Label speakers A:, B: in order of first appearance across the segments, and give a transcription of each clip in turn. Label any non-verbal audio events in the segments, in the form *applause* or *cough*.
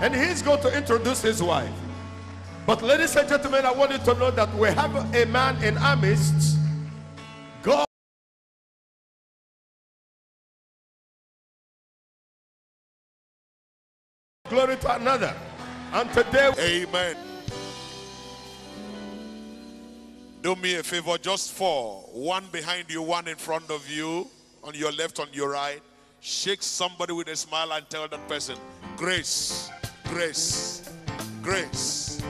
A: And he's going to introduce his wife. But, ladies and gentlemen, I want you to know that we have a man in our midst. God. Glory to another. And today,
B: Amen. Do me a favor, just four. One behind you, one in front of you, on your left, on your right. Shake somebody with a smile and tell that person, grace, grace, grace.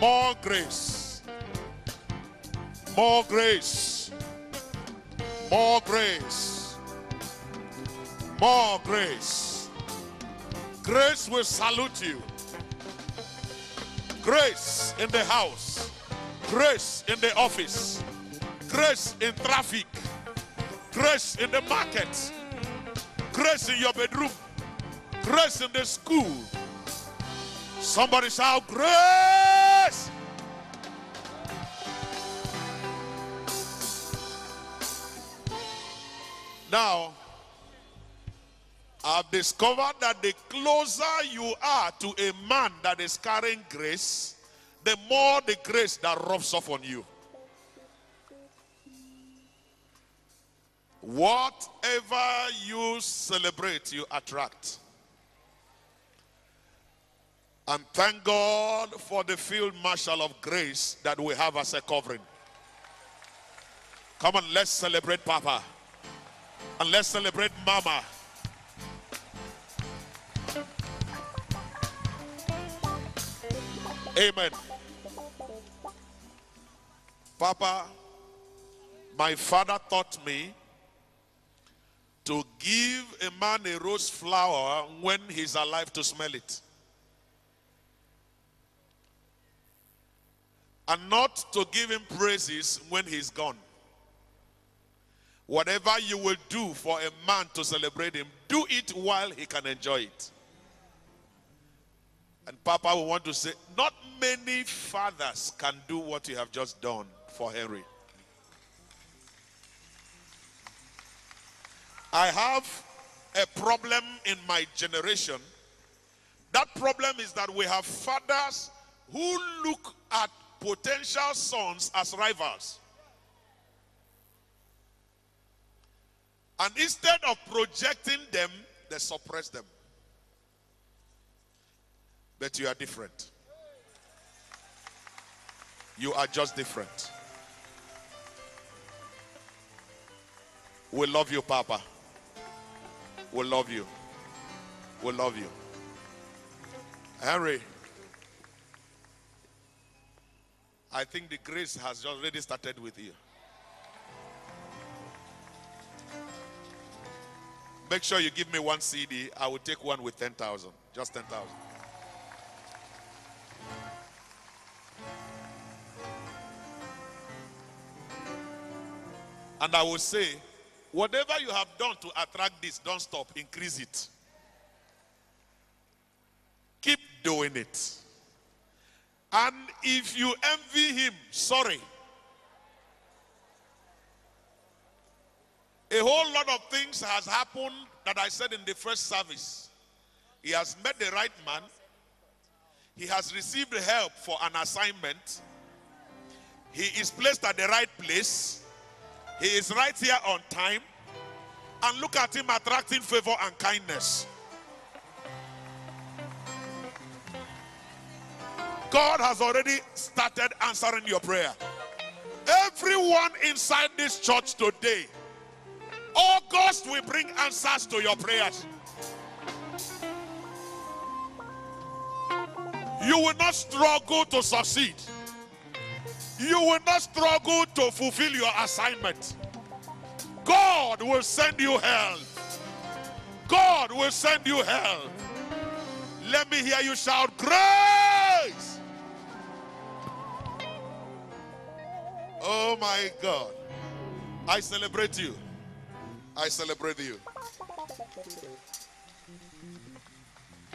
B: More grace. More grace. More grace. More grace. Grace will salute you. Grace in the house. Grace in the office. Grace in traffic. Grace in the market. Grace in your bedroom. Grace in the school. Somebody shout, Grace! Now, I've discovered that the closer you are to a man that is carrying grace, the more the grace that rubs off on you. Whatever you celebrate, you attract. And thank God for the field marshal of grace that we have as a covering. Come on, let's celebrate Papa. And let's celebrate Mama. Amen. Papa, my father taught me to give a man a rose flower when he's alive to smell it. And not to give him praises when he's gone. Whatever you will do for a man to celebrate him, do it while he can enjoy it. And Papa will want to say, not many fathers can do what you have just done for Henry. I have a problem in my generation. That problem is that we have fathers who look at potential sons as rivals. And instead of projecting them, they suppress them. But you are different. You are just different. We love you, Papa. We love you. We love you. Henry, I think the grace has already started with you. Make sure you give me one CD. I will take one with 10,000. Just 10,000. And I will say, whatever you have done to attract this, don't stop, increase it. Keep doing it. And if you envy him, sorry. A whole lot of things has happened that I said in the first service. He has met the right man. He has received help for an assignment. He is placed at the right place. He is right here on time. And look at him attracting favor and kindness. God has already started answering your prayer. Everyone inside this church today, August will bring answers to your prayers. You will not struggle to succeed. You will not struggle to fulfill your assignment. God will send you help. God will send you help. Let me hear you shout, Grace! Oh my God. I celebrate you. I celebrate you.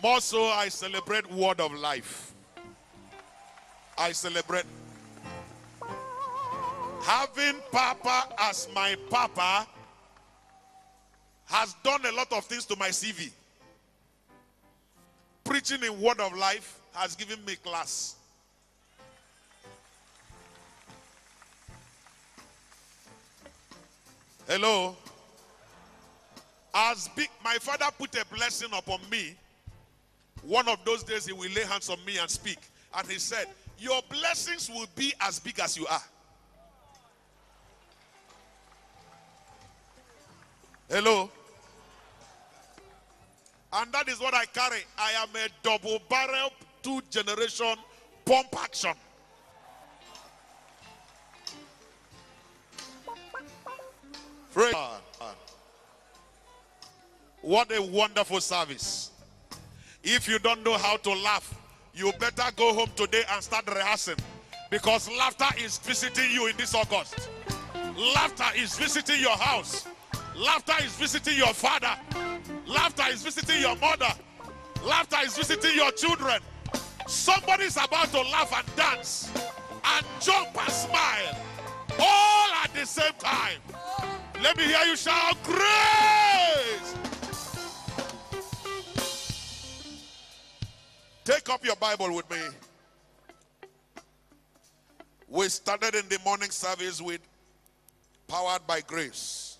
B: More so, I celebrate word of life. I celebrate having Papa as my Papa has done a lot of things to my CV. preaching in Word of Life has given me class. Hello. As big, my father put a blessing upon me. One of those days, he will lay hands on me and speak. And he said, Your blessings will be as big as you are. Hello. And that is what I carry. I am a double barrel, two generation pump action. Praise God. What a wonderful service. If you don't know how to laugh, you better go home today and start rehearsing because laughter is visiting you in this August. Laughter is visiting your house. Laughter is visiting your father. Laughter is visiting your mother. Laughter is visiting your children. Somebody's about to laugh and dance and jump and smile all at the same time. Let me hear you shout, Grace! Take up your Bible with me. We started in the morning service with Powered by Grace.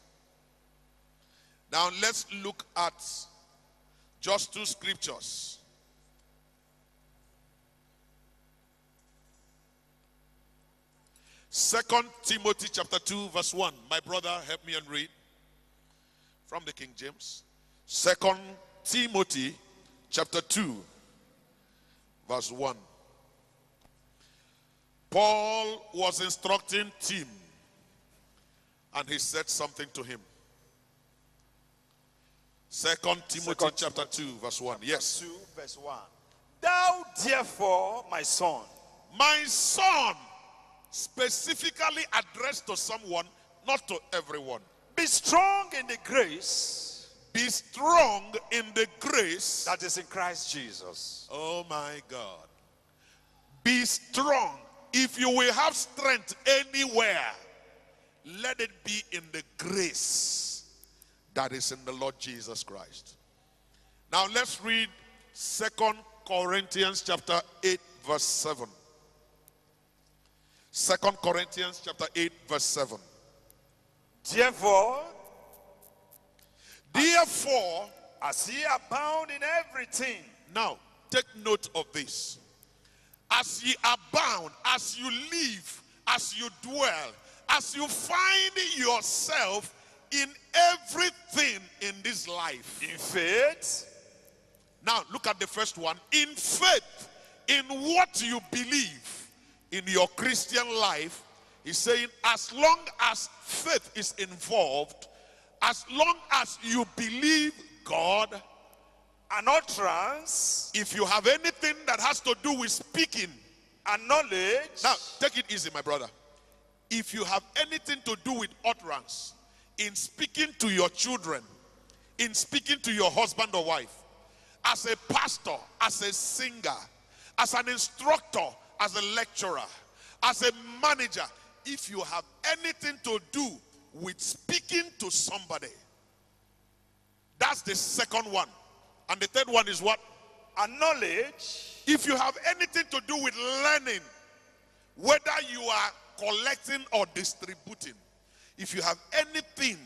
B: Now let's look at just two scriptures. Second Timothy chapter 2 verse 1. My brother, help me and read from the King James. Second Timothy chapter 2 verse 1. Paul was instructing Tim and he said something to him. Second Timothy
C: Second
B: chapter 2 verse 1. Yes.
C: 2 verse 1. Thou therefore, my son,
B: My son, specifically addressed to someone, not to everyone.
C: be strong in the grace
B: Be strong in the grace.
C: that is in Christ Jesus.
B: Oh my God. Be strong. If you will have strength anywhere, let it be in the grace that is in the Lord Jesus Christ. Now let's read Second Corinthians chapter 8 verse 7. Second Corinthians chapter 8 verse 7.
C: Therefore,
B: Therefore,
C: as ye abound in everything,
B: now take note of this. As ye abound, as you live, as you dwell, as you find yourself in everything in this life.
C: in faith,
B: Now look at the first one. In faith, in what you believe in your Christian life, he's saying, as long as faith is involved, as long as you believe God,
C: and utterance,
B: if you have anything that has to do with speaking,
C: and knowledge,
B: now take it easy, my brother. If you have anything to do with utterance, in speaking to your children, in speaking to your husband or wife, as a pastor, as a singer, as an instructor, as a lecturer, as a manager, if you have anything to do with speaking to somebody, that's the second one. And the third one is what?
C: A knowledge,
B: If you have anything to do with learning, whether you are collecting or distributing, if you have anything,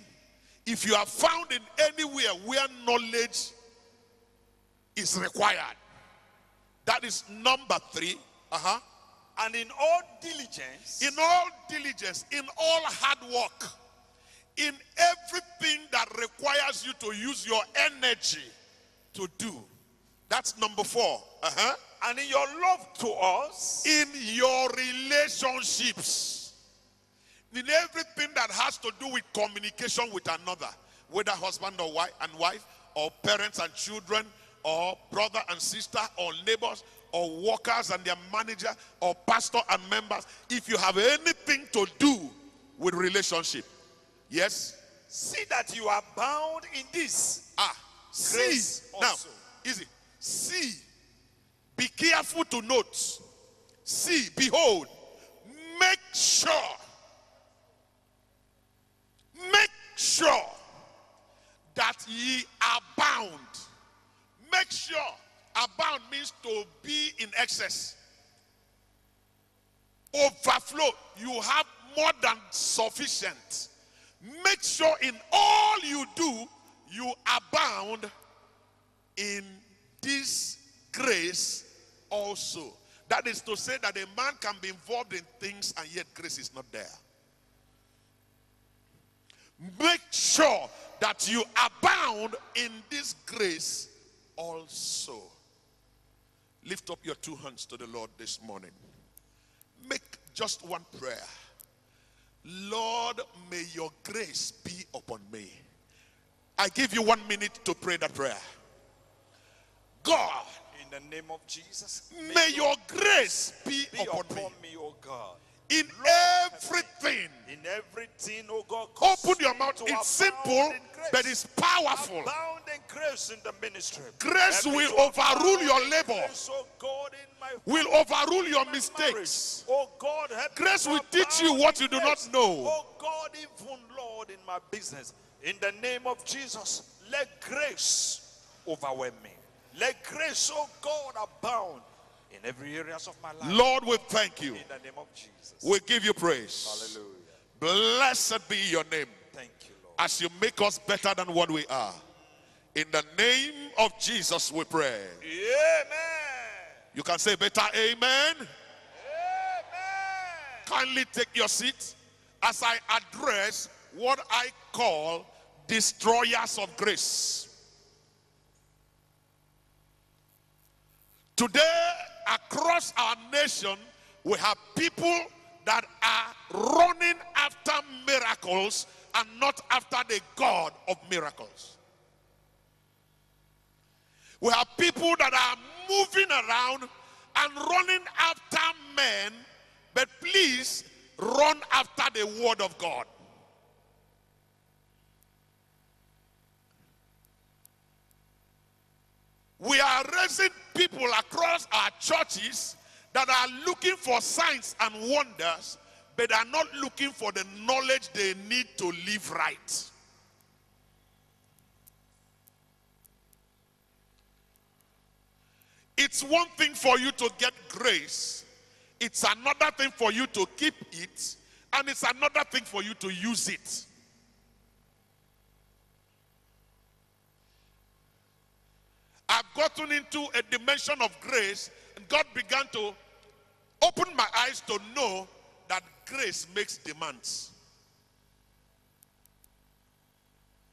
B: if you are found in anywhere where knowledge is required, that is number three. Uh-huh.
C: and in all diligence,
B: In all diligence, in all hard work, in everything that requires you to use your energy to do. That's number four. Uh-huh.
C: and in your love to us,
B: in your relationships, in everything that has to do with communication with another, whether husband or wife and wife, or parents and children, or brother and sister, or neighbors, or workers and their manager, or pastor and members, if you have anything to do with relationship, yes,
C: see that you are bound in this.
B: ah, see now, easy, see, be careful to note, see, behold, make sure, make sure that ye abound. Make sure Abound means to be in excess. Overflow. You have more than sufficient. Make sure in all you do, you abound in this grace also. That is to say that a man can be involved in things and yet grace is not there. Make sure that you abound in this grace also. Lift up your two hands to the Lord this morning. Make just one prayer. Lord, may your grace be upon me. I give you one minute to pray that prayer. God,
C: In the name of Jesus,
B: may your grace be
C: be
B: upon
C: upon
B: me
C: me, O God.
B: In everything.
C: In everything, O God.
B: Open your mouth. It's simple, but it's powerful.
C: Abound in grace in the ministry.
B: Grace will overrule your labor.
C: Grace, oh God, in my
B: Will overrule your mistakes.
C: Oh God,
B: Grace will teach you what you do not know.
C: Oh God, even Lord, in my business, in the name of Jesus, let grace overwhelm me. Let grace, oh God, abound in every areas of my life.
B: Lord, we thank you.
C: In the name of Jesus.
B: We give you praise.
C: Hallelujah.
B: Blessed be your name
C: Thank you, Lord.
B: as you make us better than what we are. In the name of Jesus, we pray.
C: Amen.
B: You can say better, Amen.
C: Amen.
B: Kindly take your seat as I address what I call destroyers of grace. Today, across our nation, we have people that are running after miracles and not after the God of miracles. We have people that are moving around and running after men, but please run after the word of God. We are raising people across our churches that are looking for signs and wonders, but are not looking for the knowledge they need to live right. It's one thing for you to get grace, it's another thing for you to keep it, and it's another thing for you to use it. I've gotten into a dimension of grace, and God began to open my eyes to know that grace makes demands.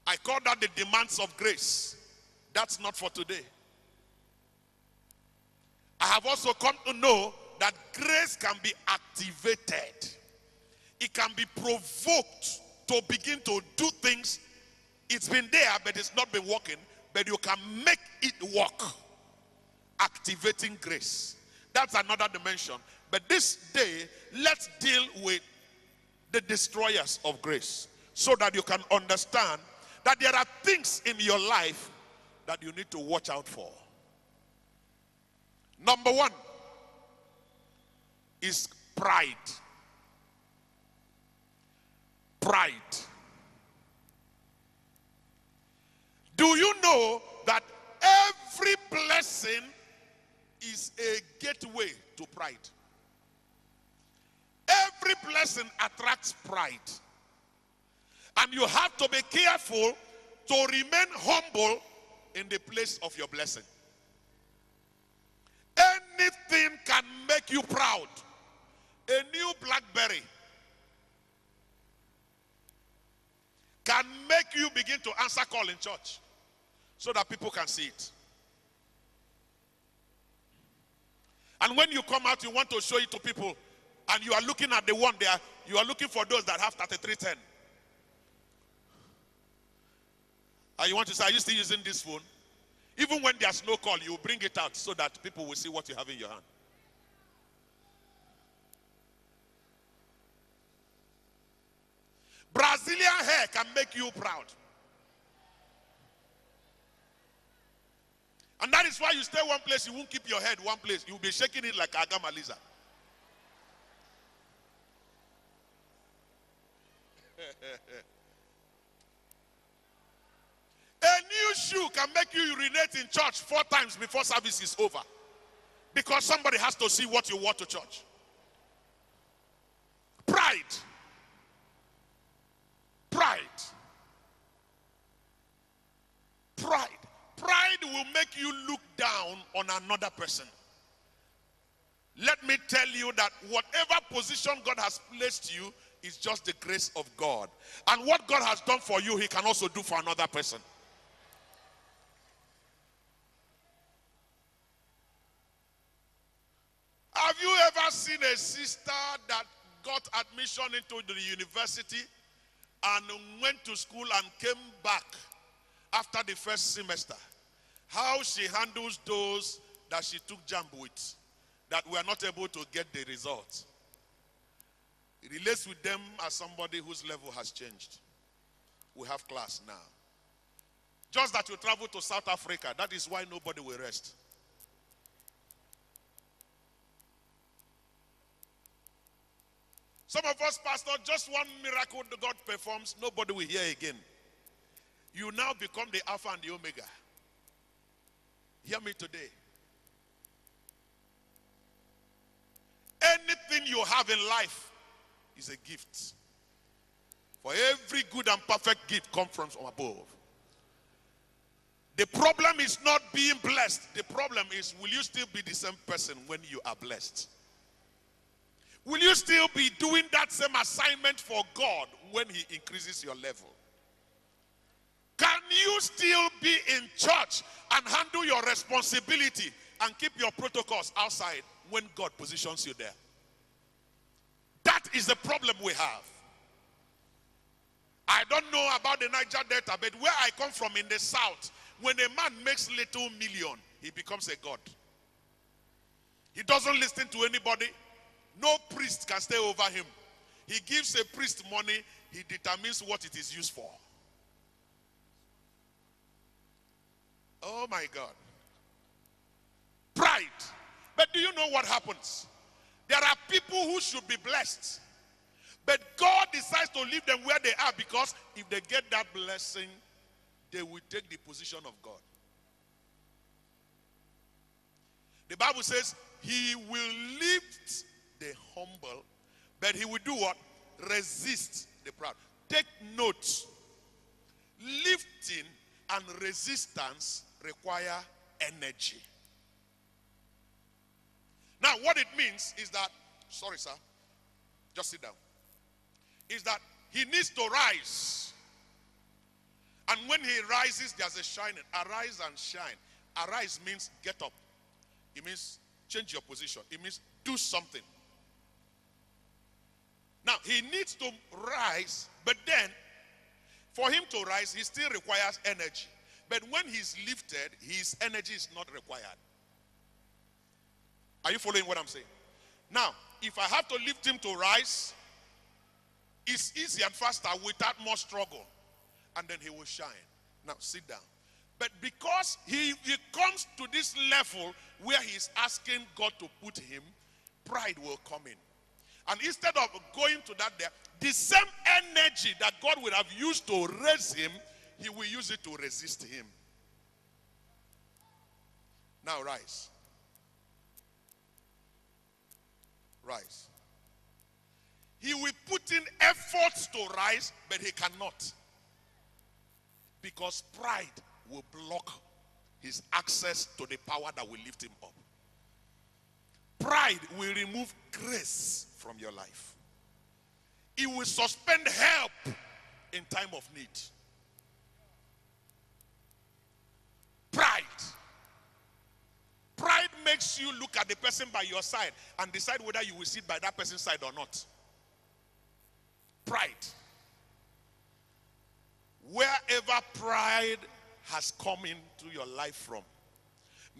B: I call that the demands of grace. That's not for today. I have also come to know that grace can be activated. It can be provoked to begin to do things. It's been there, but it's not been working. But you can make it work. Activating grace. That's another dimension. But this day, let's deal with the destroyers of grace so that you can understand that there are things in your life that you need to watch out for. Number one is pride. Pride. Do you know that every blessing is a gateway to pride? Every blessing attracts pride. And you have to be careful to remain humble in the place of your blessing. Anything can make you proud. A new Blackberry can make you begin to answer call in church so that people can see it. And when you come out, you want to show it to people, and you are looking at the one there, you are looking for those that have 3310. And you want to say, Are you still using this phone? Even when there's no call, you bring it out so that people will see what you have in your hand. Brazilian hair can make you proud. And that is why you stay one place, you won't keep your head one place. You'll be shaking it like Agamaliza. *laughs* A new shoe can can make you urinate in church four times before service is over. Because somebody has to see what you wore to church. Pride. Pride. Pride. Will make you look down on another person. Let me tell you that whatever position God has placed you is just the grace of God. And what God has done for you, He can also do for another person. Have you ever seen a sister that got admission into the university and went to school and came back after the first semester? How she handles those that she took JAMB with, that were not able to get the results. It relates with them as somebody whose level has changed. We have class now. Just that you travel to South Africa, that is why nobody will rest. Some of us, Pastor, just one miracle God performs, nobody will hear again. You now become the Alpha and the Omega. Hear me today. Anything you have in life is a gift. For every good and perfect gift comes from above. The problem is not being blessed. The problem is, will you still be the same person when you are blessed? Will you still be doing that same assignment for God when He increases your level? You still be in church and handle your responsibility and keep your protocols outside when God positions you there? That is the problem we have. I don't know about the Niger Delta, but where I come from in the south, when a man makes little million, he becomes a god. He doesn't listen to anybody. No priest can stay over him. He gives a priest money, he determines what it is used for. Oh my God. Pride. But do you know what happens? There are people who should be blessed. But God decides to leave them where they are because if they get that blessing, they will take the position of God. The Bible says, He will lift the humble, but He will do what? Resist the proud. Take note. Lifting and resistance require energy. Now, what it means is that, sorry, sir, just sit down, is that he needs to rise. And when he rises, there's a shining. Arise and shine. Arise means get up, it means change your position, it means do something. Now, he needs to rise, but then for him to rise, he still requires energy. But when he's lifted, his energy is not required. Are you following what I'm saying? Now, if I have to lift him to rise, it's easy and faster without more struggle. And then he will shine. Now, sit down. But because he, he comes to this level where he's asking God to put him, pride will come in. And instead of going to that there, the same energy that God would have used to raise him, he will use it to resist him. Now rise. Rise. He will put in efforts to rise, but he cannot. Because pride will block his access to the power that will lift him up. Pride will remove grace from your life. It will suspend help in time of need. Pride. Pride makes you look at the person by your side and decide whether you will sit by that person's side or not. Pride. Wherever pride has come into your life from,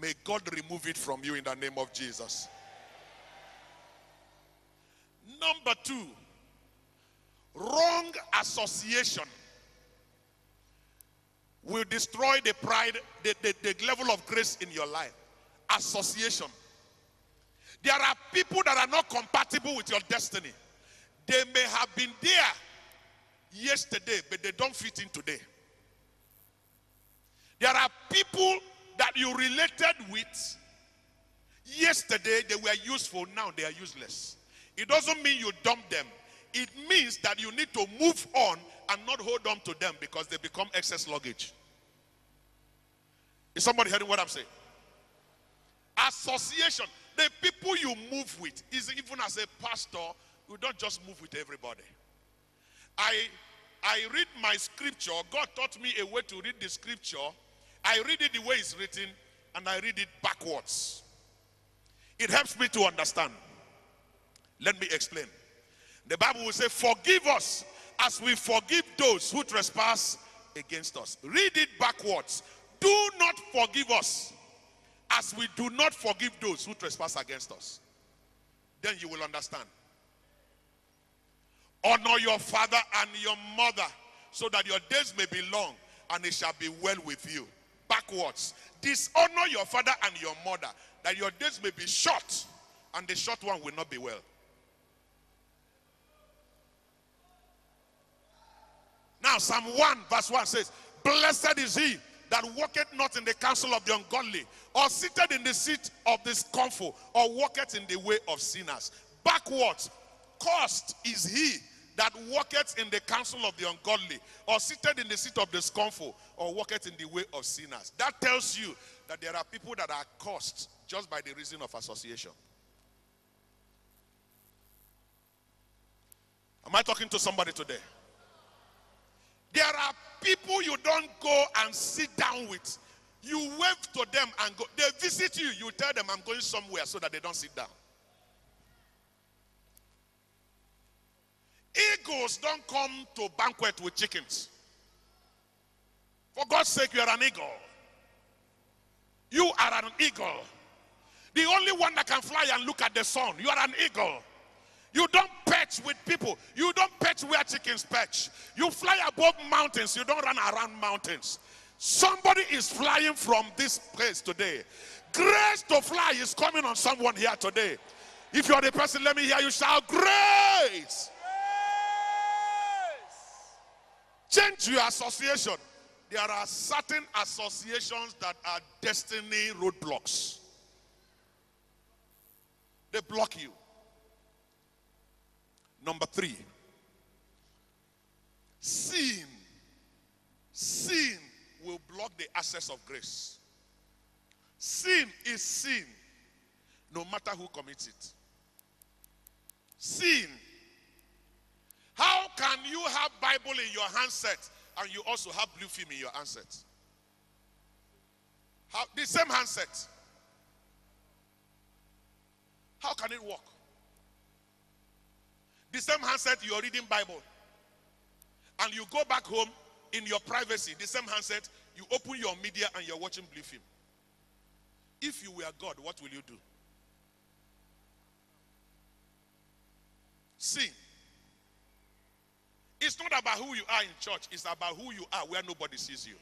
B: may God remove it from you in the name of Jesus. Number two, wrong association will destroy the pride, the, the, the level of grace in your life. Association. There are people that are not compatible with your destiny. They may have been there yesterday, but they don't fit in today. There are people that you related with yesterday, they were useful, now they are useless. It doesn't mean you dump them, it means that you need to move on and not hold on to them because they become excess luggage. Is somebody hearing what I'm saying? Association, the people you move with, is even as a pastor, you don't just move with everybody. I I read my scripture. God taught me a way to read the scripture. I read it the way it's written, and I read it backwards. It helps me to understand. Let me explain. The Bible will say, Forgive us as we forgive those who trespass against us. Read it backwards. Do not forgive us as we do not forgive those who trespass against us. Then you will understand. Honor your father and your mother so that your days may be long and it shall be well with you. Backwards. Dishonor your father and your mother that your days may be short and the short one will not be well. Now, Psalm 1, verse 1 says, Blessed is he that walketh not in the counsel of the ungodly, or seated in the seat of the scornful, or walketh in the way of sinners. Backwards, cursed is he that walketh in the counsel of the ungodly, or seated in the seat of the scornful, or walketh in the way of sinners. That tells you that there are people that are cursed just by the reason of association. Am I talking to somebody today? There are people you don't go and sit down with. You wave to them and go. They visit you. You tell them, I'm going somewhere so that they don't sit down. Eagles don't come to banquet with chickens. For God's sake, you are an eagle. You are an eagle. The only one that can fly and look at the sun. You are an eagle. You don't perch with people. You don't perch where chickens perch. You fly above mountains. You don't run around mountains. Somebody is flying from this place today. Grace to fly is coming on someone here today. If you're the person, let me hear you shout, Grace. Change your association. There are certain associations that are destiny roadblocks. They block you. Number three, sin. Sin will block the access of grace. Sin is sin, no matter who commits it. Sin. How can you have Bible in your handset and you also have blue film in your handset? How, the same handset. How can it work? The same handset you are reading Bible. And you go back home in your privacy, the same handset, you open your media and you're watching blue film. If you were God, what will you do? See, It's not about who you are in church, it's about who you are where nobody sees you.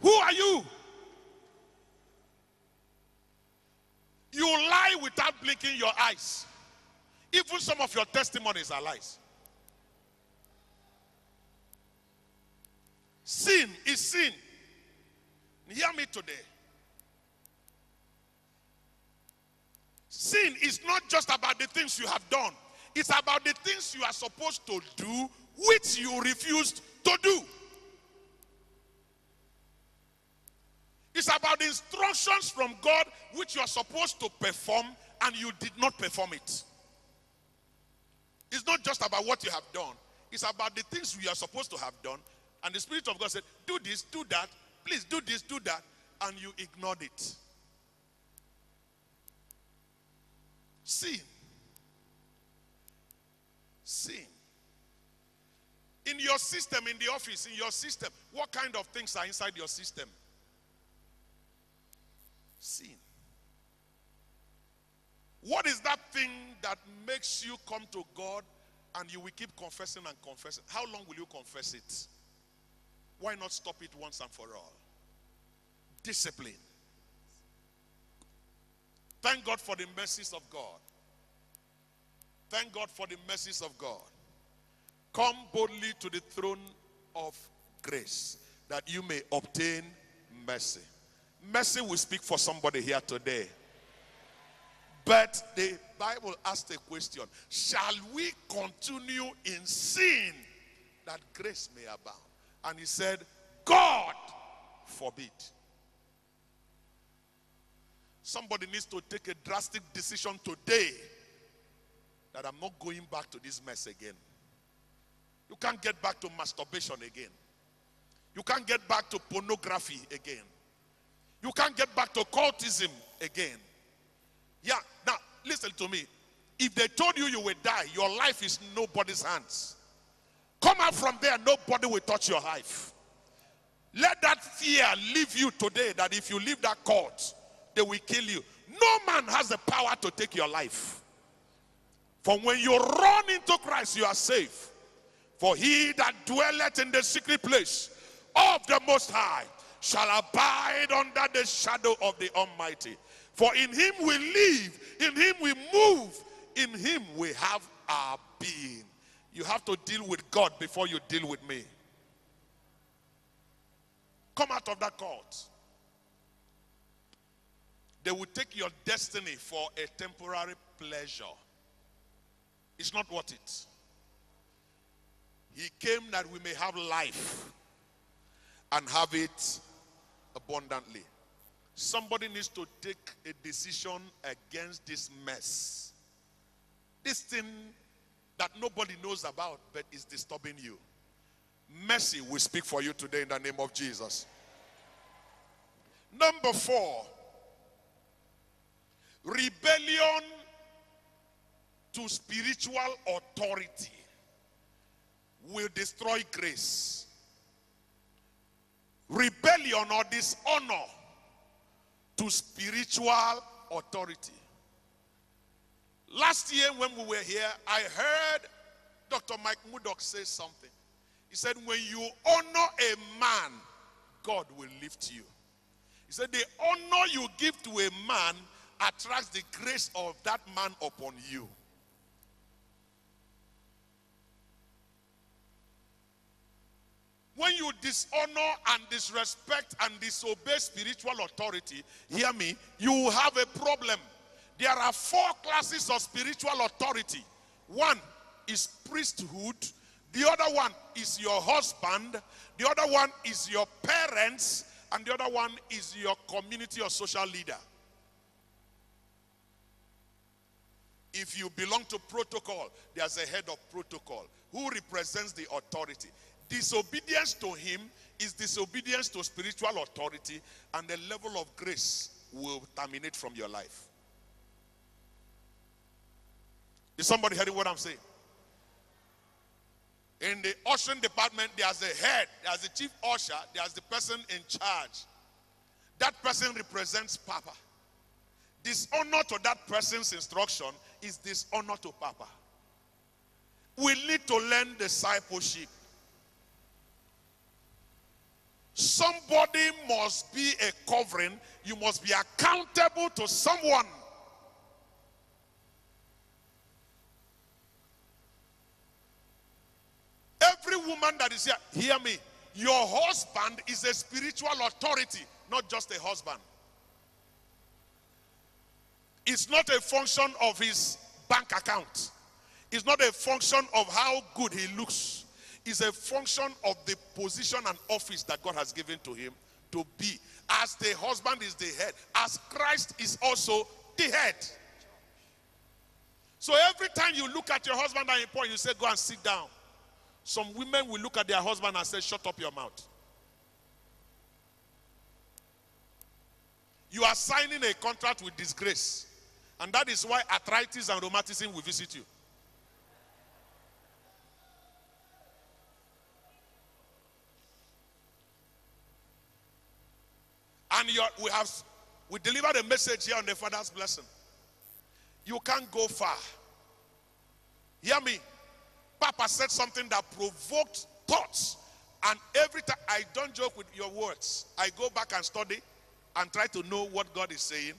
B: Who are you? You lie without blinking your eyes. Even some of your testimonies are lies. Sin is sin. Hear me today. Sin is not just about the things you have done, it's about the things you are supposed to do, which you refused to do. It's about the instructions from God which you are supposed to perform and you did not perform it. It's not just about what you have done, it's about the things you are supposed to have done. And the Spirit of God said, Do this, do that, please do this, do that, and you ignored it. Sin. Sin. In your system, in the office, in your system, what kind of things are inside your system? Sin. What is that thing that makes you come to God and you will keep confessing and confessing? How long will you confess it? Why not stop it once and for all? Discipline. Thank God for the mercies of God. Thank God for the mercies of God. Come boldly to the throne of grace that you may obtain mercy. Mercy will speak for somebody here today. But the Bible asked a question Shall we continue in sin that grace may abound? And he said, God forbid. Somebody needs to take a drastic decision today that I'm not going back to this mess again. You can't get back to masturbation again. You can't get back to pornography again. You can't get back to cultism again. Yeah, now listen to me. If they told you you will die, your life is nobody's hands. Come out from there, nobody will touch your life. Let that fear leave you today that if you leave that court, they will kill you. No man has the power to take your life. For when you run into Christ, you are safe. For he that dwelleth in the secret place of the Most High shall abide under the shadow of the Almighty. For in him we live, in him we move, in him we have our being. You have to deal with God before you deal with me. Come out of that court. They will take your destiny for a temporary pleasure. It's not worth it. He came that we may have life and have it abundantly. Somebody needs to take a decision against this mess. This thing that nobody knows about but is disturbing you. Mercy will speak for you today in the name of Jesus. Number four, rebellion to spiritual authority will destroy grace. Rebellion or dishonor to spiritual authority. Last year, when we were here, I heard Dr. Mike Murdock say something. He said, When you honor a man, God will lift you. He said, The honor you give to a man attracts the grace of that man upon you. When you dishonor and disrespect and disobey spiritual authority, hear me, you have a problem. There are four classes of spiritual authority. One is priesthood, the other one is your husband, the other one is your parents, and the other one is your community or social leader. If you belong to protocol, there's a head of protocol who represents the authority. Disobedience to him is disobedience to spiritual authority, and the level of grace will terminate from your life. Is somebody hearing what I'm saying? In the ushering department, there's a head, there's a chief usher, there's the person in charge. That person represents Papa. Dishonor to that person's instruction is dishonor to Papa. We need to learn discipleship. Somebody must be a covering. You must be accountable to someone. Every woman that is here, hear me. Your husband is a spiritual authority, not just a husband. It's not a function of his bank account. It's not a function of how good he looks. It's a function of the position and office that God has given to him to be. As the husband is the head, as Christ is also the head. So every time you look at your husband and you point, you say, Go and sit down. Some women will look at their husband and say, Shut up your mouth. You are signing a contract with disgrace. And that is why arthritis and rheumatism will visit you. And we have we delivered a message here on the Father's blessing. You can't go far. Hear me. Papa said something that provoked thoughts. And every time I don't joke with your words, I go back and study and try to know what God is saying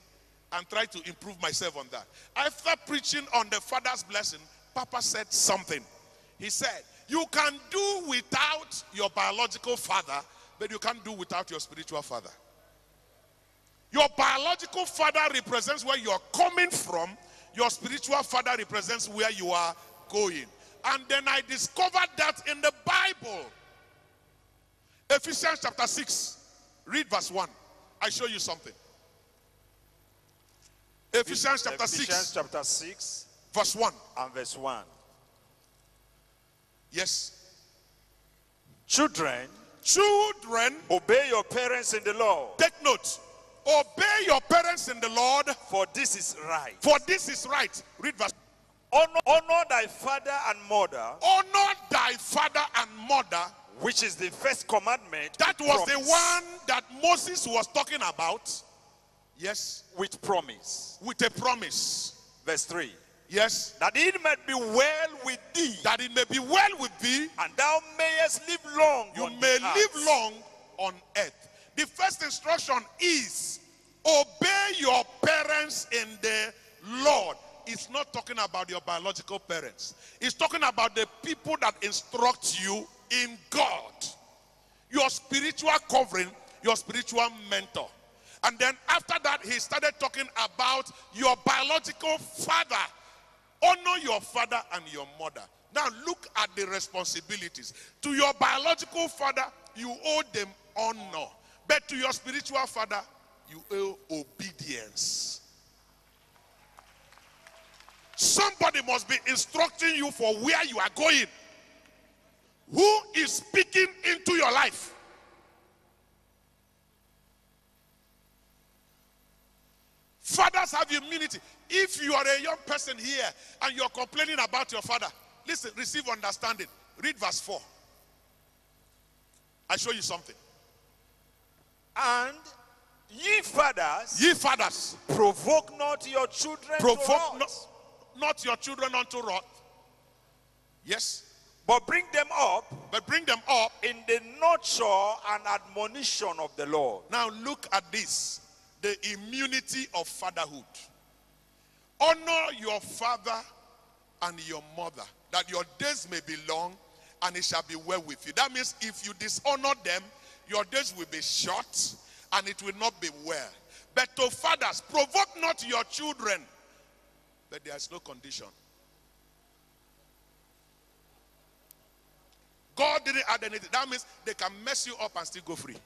B: and try to improve myself on that. After preaching on the Father's blessing, Papa said something. He said, You can do without your biological father, but you can't do without your spiritual father. Your biological father represents where you're coming from, your spiritual father represents where you are going. And then I discovered that in the Bible. Ephesians chapter 6, read verse 1. I show you something. Ephesians chapter
C: Ephesians
B: 6,
C: chapter 6
B: verse 1.
C: and verse 1.
B: Yes.
C: Children,
B: Children,
C: obey your parents in the Lord,
B: take note. Obey your parents in the Lord,
C: for this is right.
B: for this is right. Read verse.
C: Honor, honor thy father and mother,
B: Honor thy father and mother.
C: which is the first commandment.
B: That was the one that Moses was talking about. Yes.
C: with promise.
B: With a promise.
C: Verse 3.
B: Yes.
C: That it may be well with thee,
B: That it may be well with thee.
C: and thou mayest live long.
B: You
C: on
B: may
C: the earth.
B: live long on earth. The first instruction is obey your parents in the Lord. It's not talking about your biological parents, it's talking about the people that instruct you in God. Your spiritual covering, your spiritual mentor. And then after that, he started talking about your biological father. Honor your father and your mother. Now look at the responsibilities. To your biological father, you owe them honor. But to your spiritual father, you owe obedience. Somebody must be instructing you for where you are going. Who is speaking into your life? Fathers have immunity. If you are a young person here and you're complaining about your father, listen, receive understanding. Read verse 4. I show you something.
C: And ye fathers,
B: Ye fathers,
C: provoke not your children to
B: provoke
C: wrath,
B: not, not your children unto wrath. Yes,
C: but bring them up
B: but bring them up.
C: in the nurture and admonition of the Lord.
B: Now look at this the immunity of fatherhood. Honor your father and your mother, that your days may be long and it shall be well with you. That means if you dishonor them, your days will be short and it will not be well. But to fathers, provoke not your children. But there is no condition. God didn't add anything. That means they can mess you up and still go free.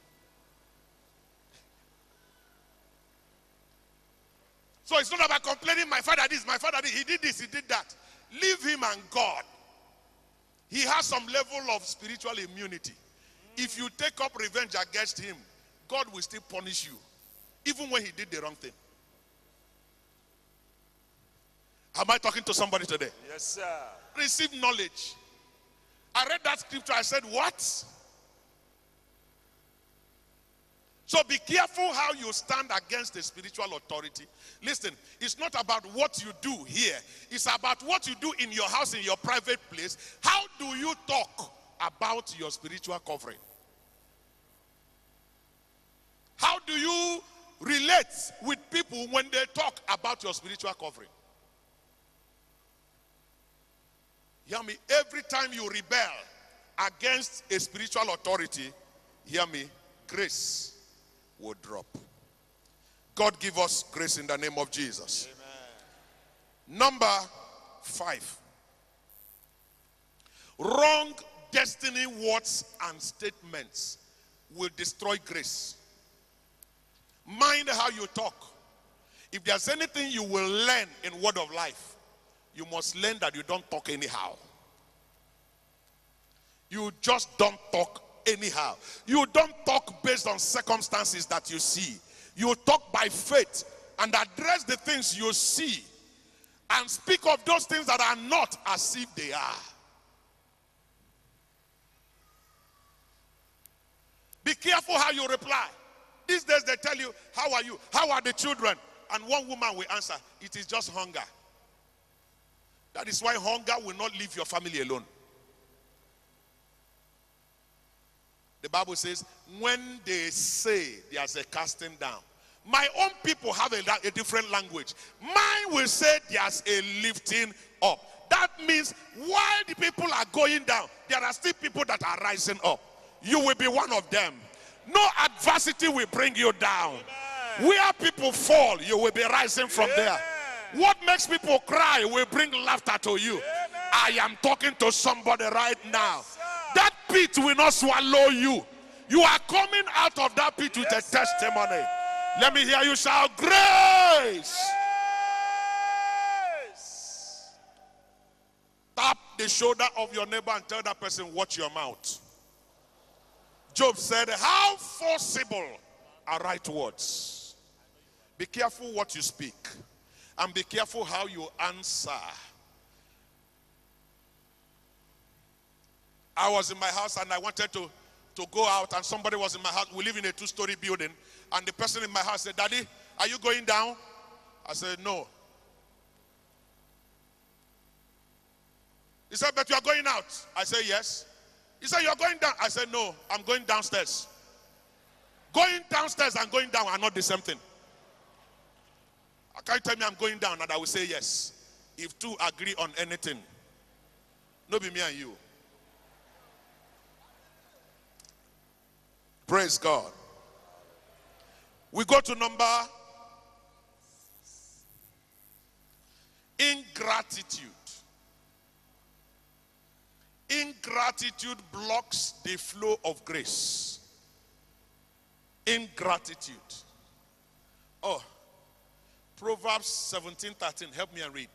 B: So it's not about complaining, my father this, my father this, he did this, he did that. Leave him and God. He has some level of spiritual immunity. If you take up revenge against him, God will still punish you, even when he did the wrong thing. Am I talking to somebody today?
C: Yes, sir.
B: Receive knowledge. I read that scripture, I said, What? So be careful how you stand against a spiritual authority. Listen, it's not about what you do here, it's about what you do in your house, in your private place. How do you talk about your spiritual covering? How do you relate with people when they talk about your spiritual covering? Hear me. Every time you rebel against a spiritual authority, hear me, grace will drop. God give us grace in the name of Jesus. Number five. Wrong destiny words and statements will destroy grace. Mind how you talk. If there's anything you will learn in word of life, you must learn that you don't talk anyhow. You just don't talk anyhow. You don't talk based on circumstances that you see. You talk by faith and address the things you see and speak of those things that are not as if they are. Be careful how you reply. These days they tell you, How are you? How are the children? And one woman will answer, It is just hunger. That is why hunger will not leave your family alone. The Bible says, when they say there's a casting down, my own people have a, a different language. Mine will say there's a lifting up. That means while the people are going down, there are still people that are rising up. You will be one of them. No adversity will bring you down. Where people fall, you will be rising from there. What makes people cry will bring laughter to you. I am talking to somebody right now. That pit will not swallow you. You are coming out of that pit with a testimony. Let me hear you shout, Grace! Tap the shoulder of your neighbor and tell that person, Watch your mouth. Job said, How forcible are right words? Be careful what you speak and be careful how you answer. I was in my house and I wanted to, to go out, and somebody was in my house. We live in a two story building, and the person in my house said, Daddy, are you going down? I said, No. He said, But you are going out. I said, Yes. He said, You're going down. I said, No, I'm going downstairs. Going downstairs and going down are not the same thing. I can't tell me I'm going down and I will say yes. If two agree on anything, no be me and you. Praise God. We go to number ingratitude. Ingratitude blocks the flow of grace. Ingratitude. Oh, Proverbs 17 13. Help me and read.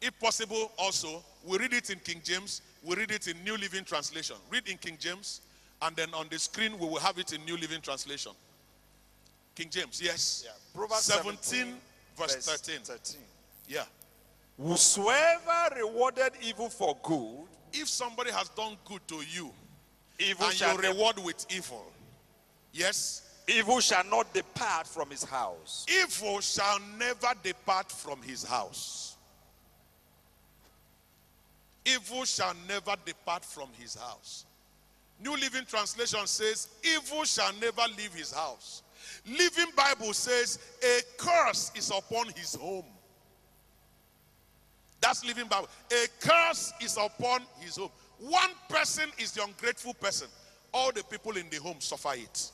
B: If possible, also, we read it in King James, we read it in New Living Translation. Read in King James, and then on the screen we will have it in New Living Translation. King James, yes.
C: Yeah. Proverbs
B: 17,
C: 17,
B: verse
C: verse
B: 13.
C: 13.
B: Yeah.
C: Whosoever rewarded evil for good,
B: If somebody has done good to you,
C: evil
B: and
C: shall,
B: you reward with evil, yes,
C: evil shall not depart from his house.
B: evil shall never depart from his house. Evil shall never depart from his house. New Living Translation says, Evil shall never leave his house. Living Bible says, A curse is upon his home. That's Living Bible. A curse is upon his home. One person is the ungrateful person. All the people in the home suffer it.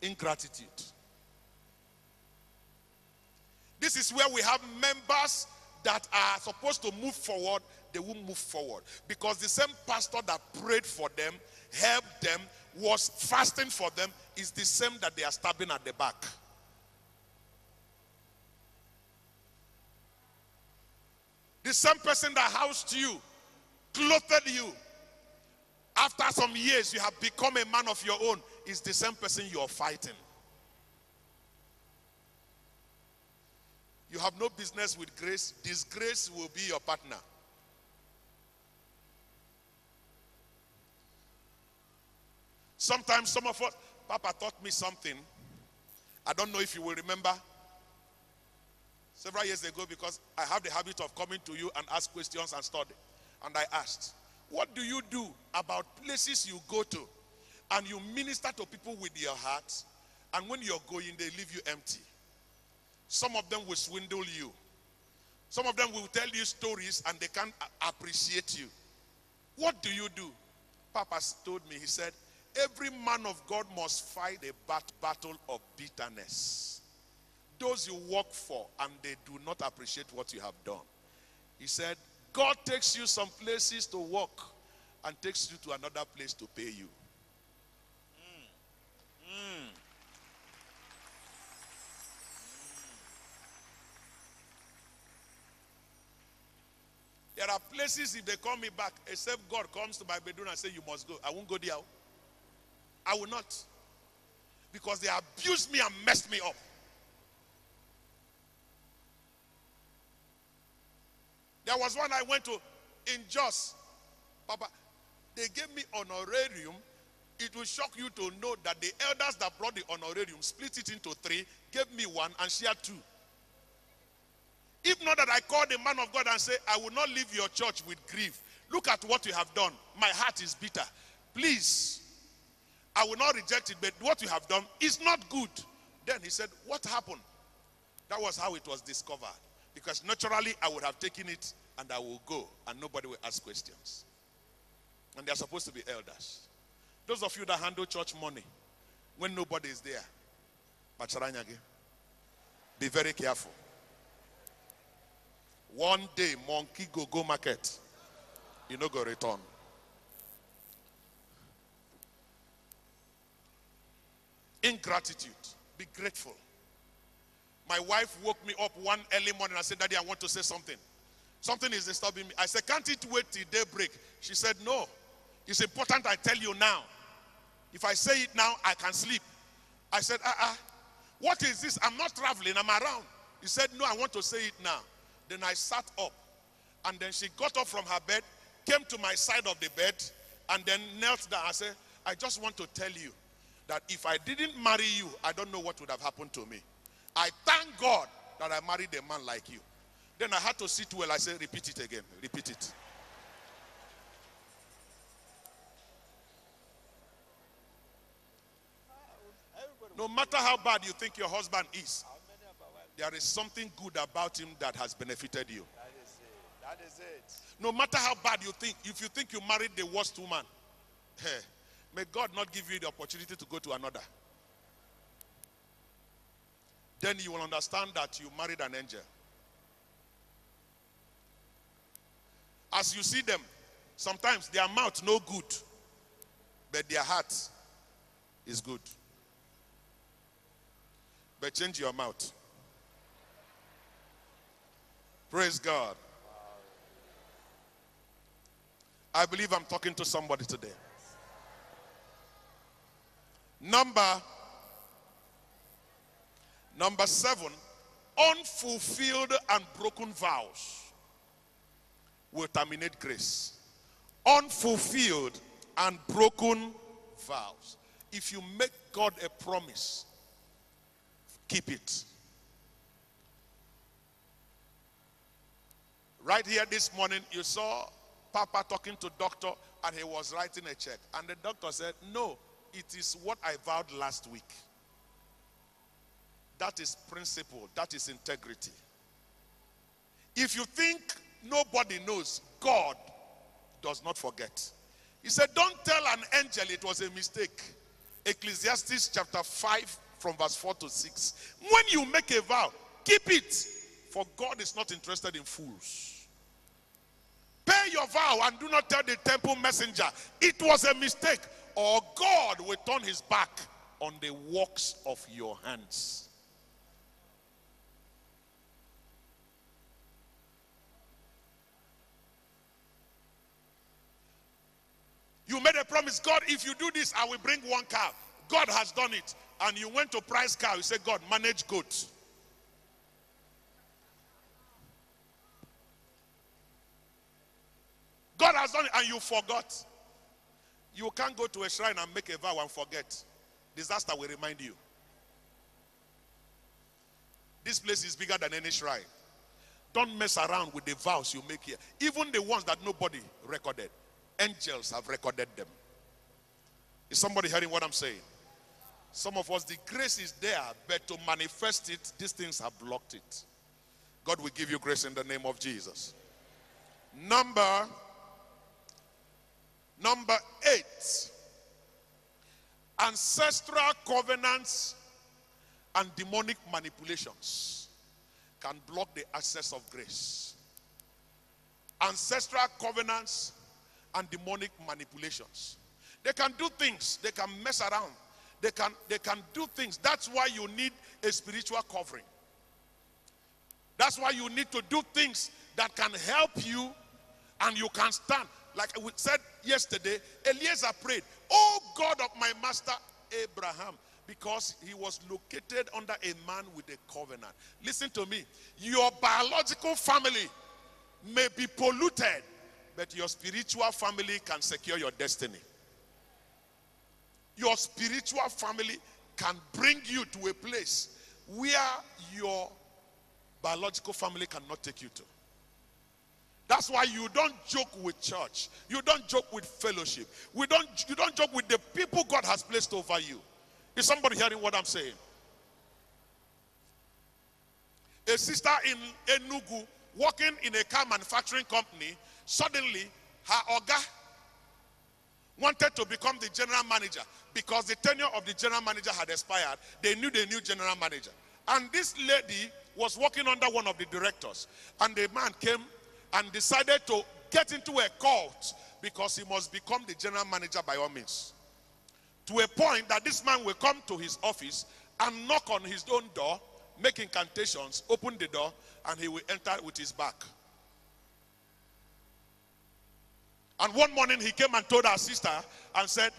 B: Ingratitude. This is where we have members that are supposed to move forward, they won't move forward. Because the same pastor that prayed for them, helped them, was fasting for them, is the same that they are stabbing at the back. The same person that housed you, clothed you, after some years you have become a man of your own, is the same person you are fighting. You have no business with grace. Disgrace will be your partner. Sometimes some of us, Papa taught me something. I don't know if you will remember. Several years ago, because I have the habit of coming to you and ask questions and study. And I asked, What do you do about places you go to and you minister to people with your heart, and when you're going, they leave you empty? Some of them will swindle you. Some of them will tell you stories and they can't appreciate you. What do you do? Papa told me, he said, Every man of God must fight a bat- battle of bitterness. Those you work for and they do not appreciate what you have done. He said, God takes you some places to work and takes you to another place to pay you. There are places if they call me back, except God comes to my bedroom and say, You must go. I won't go there. I will not. Because they abused me and messed me up. There was one I went to in Jos. Papa, they gave me honorarium. It will shock you to know that the elders that brought the honorarium split it into three, gave me one, and shared two. If not that I call the man of God and say, I will not leave your church with grief. Look at what you have done. My heart is bitter. Please, I will not reject it, but what you have done is not good. Then he said, What happened? That was how it was discovered. Because naturally, I would have taken it and I will go, and nobody will ask questions. And they are supposed to be elders. Those of you that handle church money when nobody is there, be very careful. One day, monkey go go market, you know go return. Ingratitude. Be grateful. My wife woke me up one early morning and said, Daddy, I want to say something. Something is disturbing me. I said, Can't it wait till daybreak? She said, No. It's important I tell you now. If I say it now, I can sleep. I said, Uh uh. What is this? I'm not traveling, I'm around. He said, No, I want to say it now. Then I sat up. And then she got up from her bed, came to my side of the bed, and then knelt down. I said, I just want to tell you that if I didn't marry you, I don't know what would have happened to me. I thank God that I married a man like you. Then I had to sit well. I said, repeat it again. Repeat it. No matter how bad you think your husband is, there is something good about him that has benefited you.
C: That is it. That is it.
B: No matter how bad you think, if you think you married the worst woman, hey, *laughs* may God not give you the opportunity to go to another. Then you will understand that you married an angel. As you see them, sometimes their mouth no good, but their heart is good. But change your mouth. Praise God. I believe I'm talking to somebody today. Number number 7 unfulfilled and broken vows will terminate grace. Unfulfilled and broken vows. If you make God a promise, keep it. Right here this morning, you saw Papa talking to doctor and he was writing a check. And the doctor said, no, it is what I vowed last week. That is principle. That is integrity. If you think nobody knows, God does not forget. He said, Don't tell an angel it was a mistake. Ecclesiastes chapter 5, from verse 4 to 6. When you make a vow, keep it, for God is not interested in fools. Pay your vow and do not tell the temple messenger it was a mistake, or God will turn his back on the works of your hands. You made a promise, God, if you do this, I will bring one cow. God has done it. And you went to price cow. You said, God, manage goats. God has done it and you forgot. You can't go to a shrine and make a vow and forget. Disaster will remind you. This place is bigger than any shrine. Don't mess around with the vows you make here. Even the ones that nobody recorded. Angels have recorded them. Is somebody hearing what I'm saying? Some of us, the grace is there, but to manifest it, these things have blocked it. God will give you grace in the name of Jesus. Number, number eight, ancestral covenants and demonic manipulations can block the access of grace. Ancestral covenants and demonic manipulations. They can do things, they can mess around, they can they can do things. That's why you need a spiritual covering. That's why you need to do things that can help you and you can stand. Like we said yesterday, Eliezer prayed, Oh God of my master Abraham, because he was located under a man with a covenant. Listen to me. Your biological family may be polluted, but your spiritual family can secure your destiny. Your spiritual family can bring you to a place where your biological family cannot take you to. That's why you don't joke with church. You don't joke with fellowship. We don't, you don't joke with the people God has placed over you. Is somebody hearing what I'm saying? a sister in Enugu working in a car manufacturing company. Suddenly, her Oga wanted to become the general manager because the tenure of the general manager had expired. They knew the new general manager. And this lady was working under one of the directors. And the man came and decided to get into a cult because he must become the general manager by all means. To a point that this man will come to his office and knock on his own door, make incantations, open the door, and he will enter with his back. And one morning he came and told our sister and said,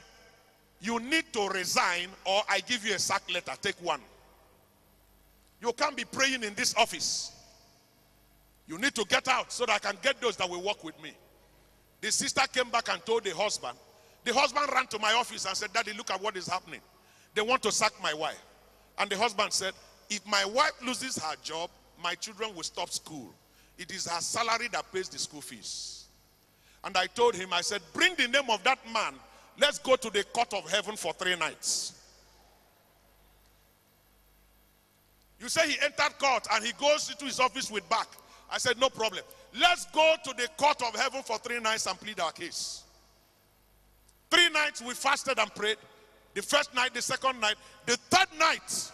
B: You need to resign or I give you a sack letter. Take one. You can't be praying in this office. You need to get out so that I can get those that will work with me. The sister came back and told the husband. The husband ran to my office and said, Daddy, look at what is happening. They want to sack my wife. And the husband said, If my wife loses her job, my children will stop school. It is her salary that pays the school fees. And I told him, I said, Bring the name of that man. Let's go to the court of heaven for three nights. You say he entered court and he goes into his office with back. I said, No problem. Let's go to the court of heaven for three nights and plead our case. Three nights we fasted and prayed. The first night, the second night, the third night,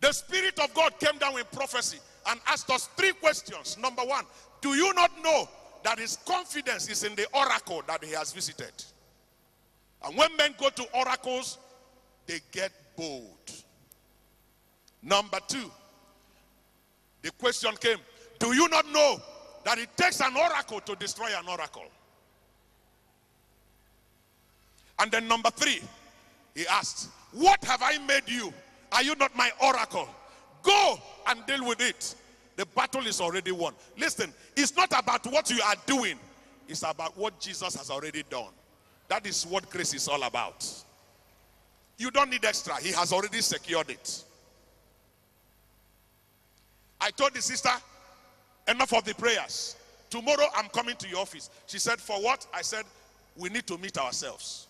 B: the Spirit of God came down in prophecy and asked us three questions. Number one, do you not know that his confidence is in the oracle that he has visited? And when men go to oracles, they get bold. Number two, the question came Do you not know that it takes an oracle to destroy an oracle? And then number three, he asked, What have I made you? Are you not my oracle? Go and deal with it. The battle is already won. Listen, it's not about what you are doing, it's about what Jesus has already done. That is what grace is all about. You don't need extra, He has already secured it. I told the sister, enough of the prayers. Tomorrow I'm coming to your office. She said, For what? I said, We need to meet ourselves.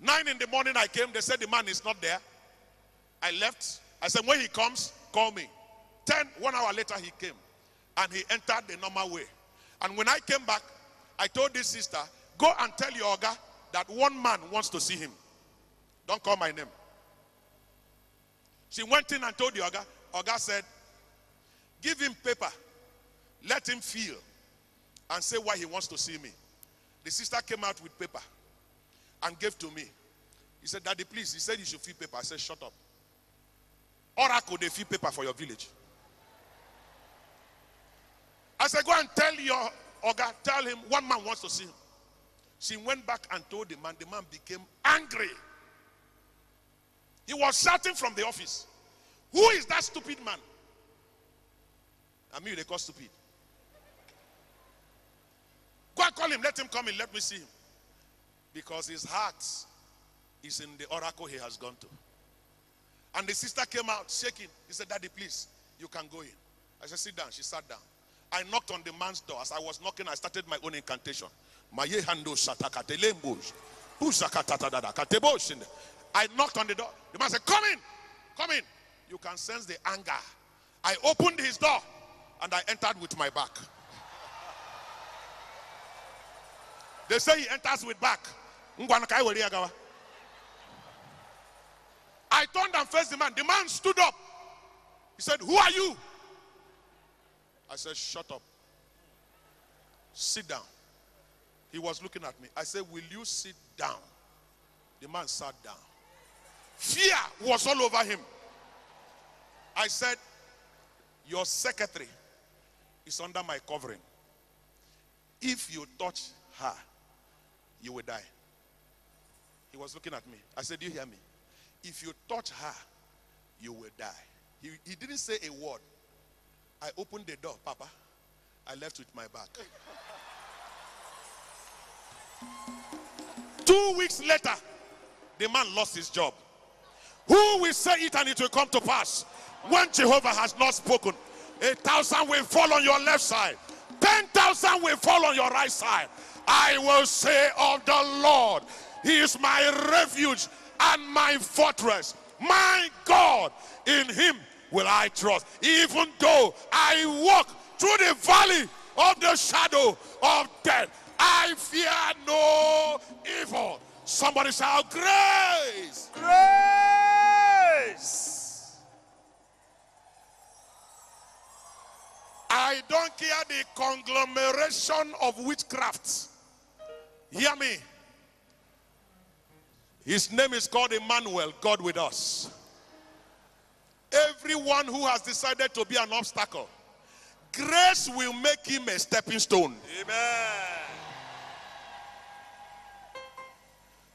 B: Nine in the morning I came, they said the man is not there. I left. I said, when he comes, call me. Ten, one hour later he came. And he entered the normal way. And when I came back, I told this sister, go and tell your Oga that one man wants to see him. Don't call my name. She went in and told the Oga. Oga said, give him paper. Let him feel and say why he wants to see me. The sister came out with paper and gave to me. He said, Daddy, please. He said you should feel paper. I said, shut up. Oracle, they fill paper for your village. I said, go and tell your Oga, tell him one man wants to see him. She went back and told the man. The man became angry. He was shouting from the office. Who is that stupid man? I mean, they call stupid. Go and call him. Let him come in. Let me see him. Because his heart is in the oracle he has gone to. And the sister came out shaking. He said, Daddy, please, you can go in. I said, Sit down. She sat down. I knocked on the man's door. As I was knocking, I started my own incantation. I knocked on the door. The man said, Come in. Come in. You can sense the anger. I opened his door and I entered with my back. They say he enters with back. I turned and faced the man. The man stood up. He said, Who are you? I said, Shut up. Sit down. He was looking at me. I said, Will you sit down? The man sat down. Fear was all over him. I said, Your secretary is under my covering. If you touch her, you will die. He was looking at me. I said, Do you hear me? If you touch her, you will die. He, he didn't say a word. I opened the door, Papa. I left with my back. *laughs* Two weeks later, the man lost his job. Who will say it and it will come to pass? When Jehovah has not spoken, a thousand will fall on your left side, ten thousand will fall on your right side. I will say of the Lord, He is my refuge and my fortress. My God, in him will I trust. Even though I walk through the valley of the shadow of death, I fear no evil. Somebody shout, Grace!
C: Grace.
B: I don't care the conglomeration of witchcraft. Hear me. His name is called Emmanuel, God with us. Everyone who has decided to be an obstacle, grace will make him a stepping stone.
C: Amen.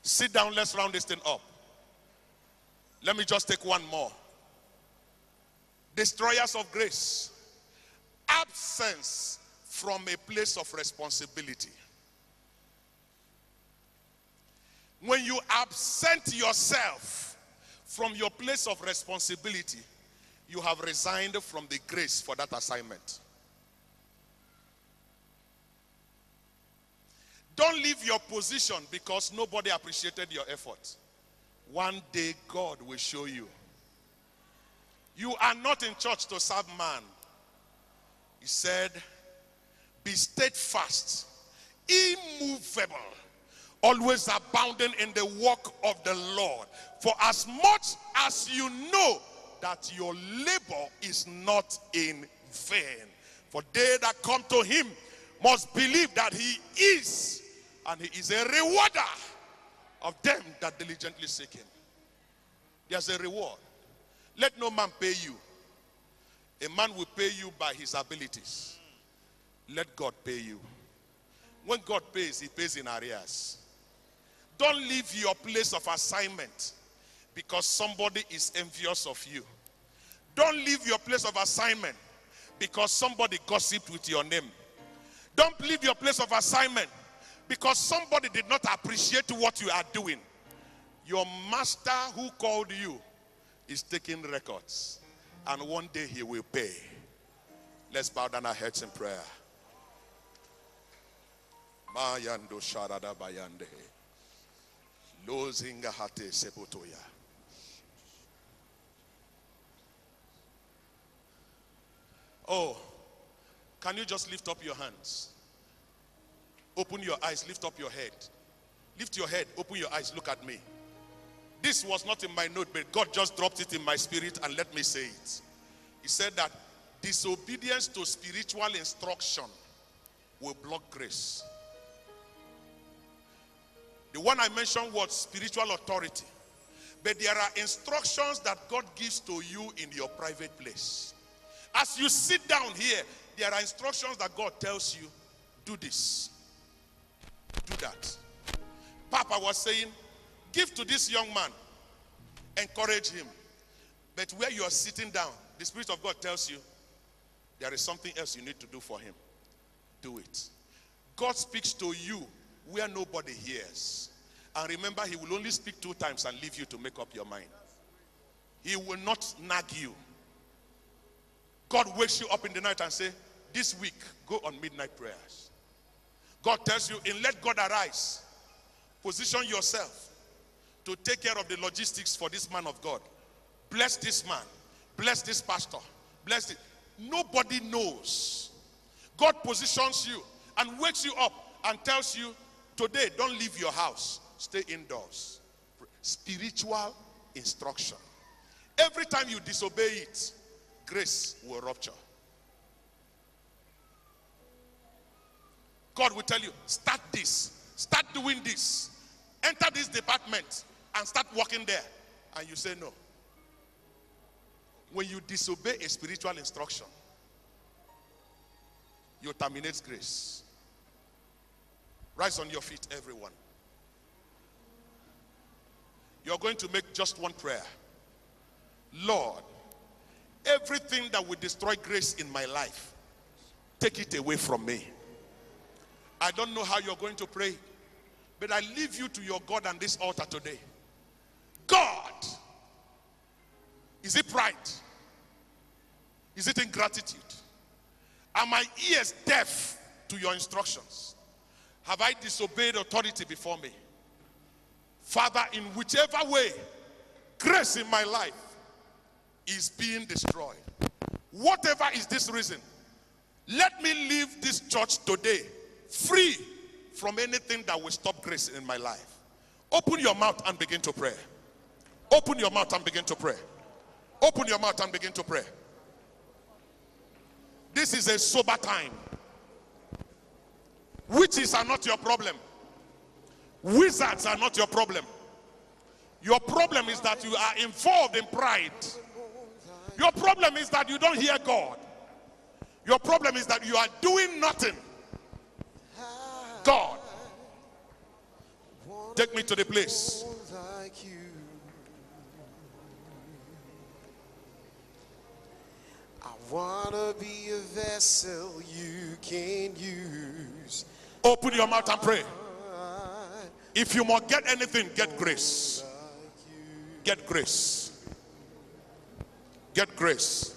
B: Sit down, let's round this thing up. Let me just take one more. Destroyers of grace. Absence from a place of responsibility. When you absent yourself from your place of responsibility, you have resigned from the grace for that assignment. Don't leave your position because nobody appreciated your effort. One day God will show you. You are not in church to serve man. He said, Be steadfast, immovable, always abounding in the work of the Lord. For as much as you know that your labor is not in vain. For they that come to him must believe that he is, and he is a rewarder of them that diligently seek him. There's a reward. Let no man pay you. A man will pay you by his abilities. Let God pay you. When God pays, he pays in arrears. Don't leave your place of assignment because somebody is envious of you. Don't leave your place of assignment because somebody gossiped with your name. Don't leave your place of assignment because somebody did not appreciate what you are doing. Your master who called you is taking records, and one day he will pay. Let's bow down our heads in prayer. Mayando sharada bayande. Lozinga hate sepotoya. Oh, can you just lift up your hands? Open your eyes, lift up your head. Lift your head, open your eyes, look at me. This was not in my note, but God just dropped it in my spirit and let me say it. He said that disobedience to spiritual instruction will block grace. The one I mentioned was spiritual authority. But there are instructions that God gives to you in your private place. As you sit down here, there are instructions that God tells you do this, do that. Papa was saying, give to this young man, encourage him. But where you are sitting down, the Spirit of God tells you there is something else you need to do for him. Do it. God speaks to you where nobody hears. And remember, he will only speak two times and leave you to make up your mind. He will not nag you. God wakes you up in the night and say, this week, go on midnight prayers. God tells you, in let God arise, position yourself to take care of the logistics for this man of God. Bless this man. Bless this pastor. Bless it. Nobody knows. God positions you and wakes you up and tells you, today, don't leave your house. Stay indoors. Spiritual instruction. Every time you disobey it, grace will rupture. God will tell you, start this, start doing this, enter this department and start working there. And you say no. When you disobey a spiritual instruction, you terminate grace. Rise on your feet, everyone. You're going to make just one prayer. Lord, everything that will destroy grace in my life, take it away from me. I don't know how you're going to pray, but I leave you to your God and this altar today. God, is it pride? Is it ingratitude? Are my ears deaf to your instructions? Have I disobeyed authority before me? Father, in whichever way grace in my life is being destroyed. Whatever is this reason, let me leave this church today free from anything that will stop grace in my life. Open your mouth and begin to pray. Open your mouth and begin to pray. Open your mouth and begin to pray. This is a sober time. Witches are not your problem. Wizards are not your problem. Your problem is that you are involved in pride. Your problem is that you don't hear God. Your problem is that you are doing nothing. God, take me to the place.
D: I wanna be a vessel you can use.
B: Open your mouth and pray. If you must get anything, get grace. Get grace. Get grace.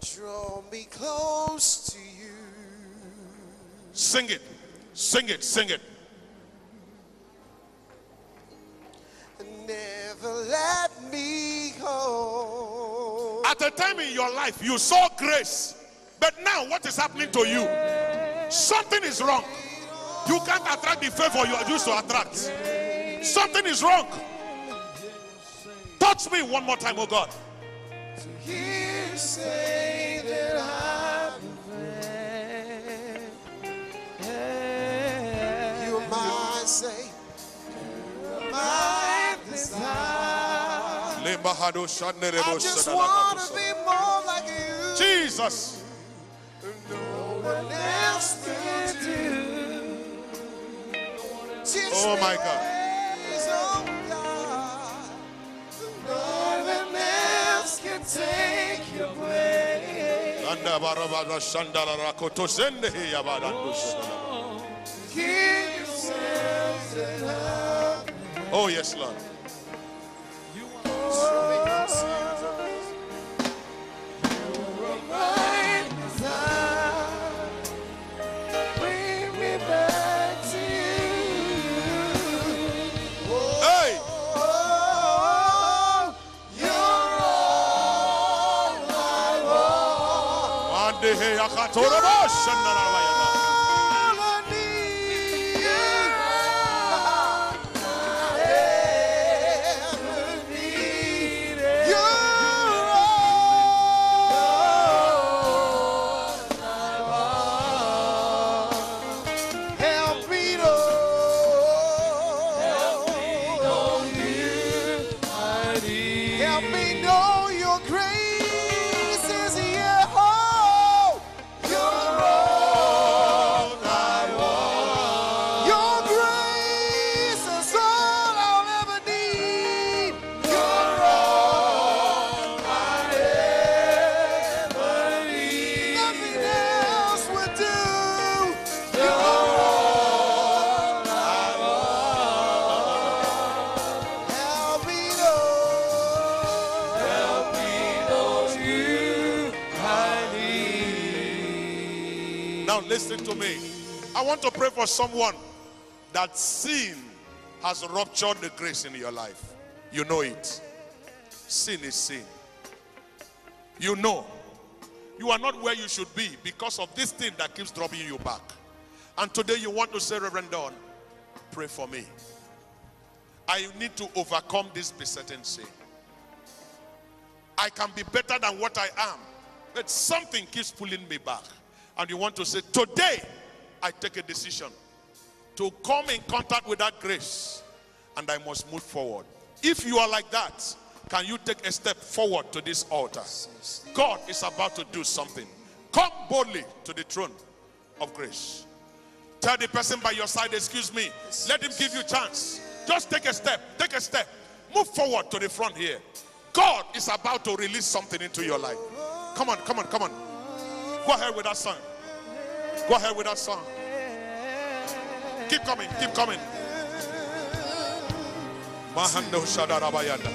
D: Draw me close to you.
B: Sing it. Sing it. Sing it.
D: Never let me go.
B: At a time in your life, you saw grace. But now, what is happening to you? Something is wrong. You can't attract the favor you used to attract. Something is wrong. Touch me one more time, oh God.
D: Hear say that I'm there. You're my say. My desire. I just wanna be more like you.
B: Jesus.
D: No one else can do.
B: Oh my God.
D: God. No one else can take your place. Give yourselves and love.
B: Oh, yes, Lord. He
D: want
B: to pray for someone that sin has ruptured the grace in your life. You know it. Sin is sin. You know. You are not where you should be because of this thing that keeps dropping you back. And today you want to say, Reverend Don, pray for me. I need to overcome this besetting sin. I can be better than what I am, but something keeps pulling me back. And you want to say, Today I take a decision to come in contact with that grace and I must move forward. If you are like that, can you take a step forward to this altar? God is about to do something. Come boldly to the throne of grace. Tell the person by your side, excuse me. Let him give you chance. Just take a step. Take a step. Move forward to the front here. God is about to release something into your life. Come on, come on, come on. Go ahead with that song. Go ahead with that song. Keep coming, keep coming. Mahando Shadarabayanda.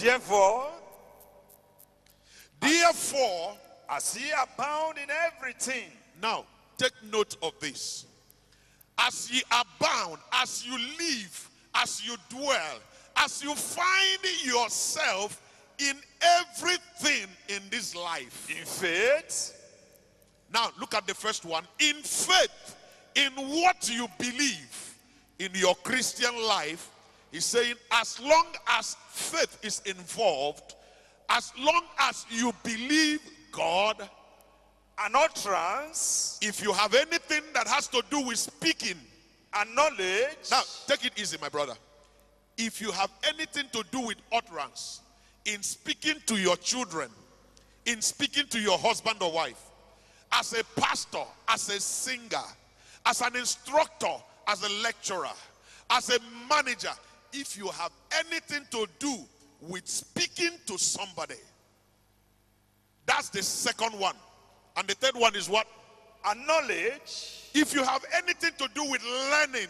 C: Therefore,
B: Therefore,
C: as ye abound in everything,
B: now take note of this. as ye abound, as you live, as you dwell, as you find yourself in everything in this life.
C: In faith,
B: Now, look at the first one. In faith, in what you believe in your Christian life, he's saying, as long as faith is involved, as long as you believe God,
C: an utterance,
B: if you have anything that has to do with speaking,
C: and knowledge,
B: now take it easy, my brother. If you have anything to do with utterance, in speaking to your children, in speaking to your husband or wife, as a pastor, as a singer, as an instructor, as a lecturer, as a manager, if you have anything to do with speaking to somebody, that's the second one. And the third one is what?
C: A knowledge,
B: If you have anything to do with learning,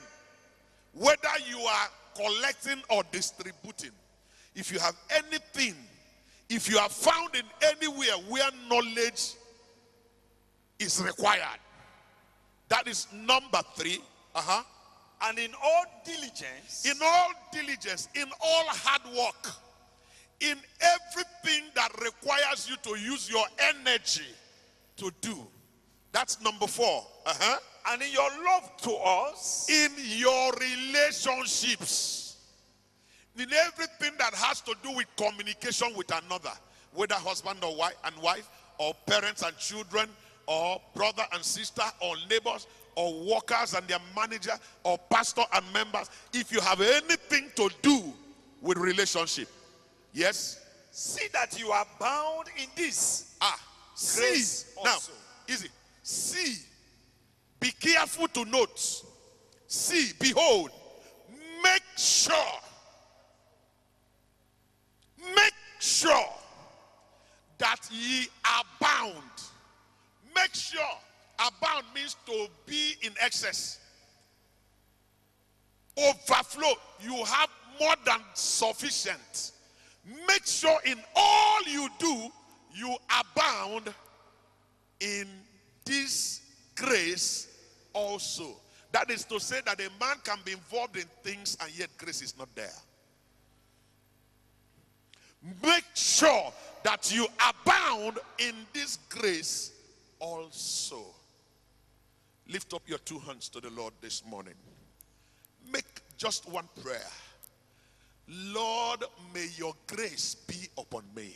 B: whether you are collecting or distributing, if you have anything, if you are found in anywhere where knowledge is required, that is number three. Uh-huh.
C: and in all diligence,
B: In all diligence, in all hard work, in everything that requires you to use your energy to do. That's number four. Uh-huh.
C: and in your love to us,
B: in your relationships, in everything that has to do with communication with another, whether husband or wife and wife, or parents and children, or brother and sister, or neighbors, or workers and their manager, or pastor and members, if you have anything to do with relationship, yes,
C: see that you are bound in this.
B: ah, see now,
C: also.
B: easy, see, be careful to note, see, behold, make sure, make sure that ye abound. Make sure abound means to be in excess, overflow. You have more than sufficient. Make sure in all you do, you abound in this grace also. That is to say that a man can be involved in things and yet grace is not there. Make sure that you abound in this grace also. Lift up your two hands to the Lord this morning. Make just one prayer. Lord, may your grace be upon me.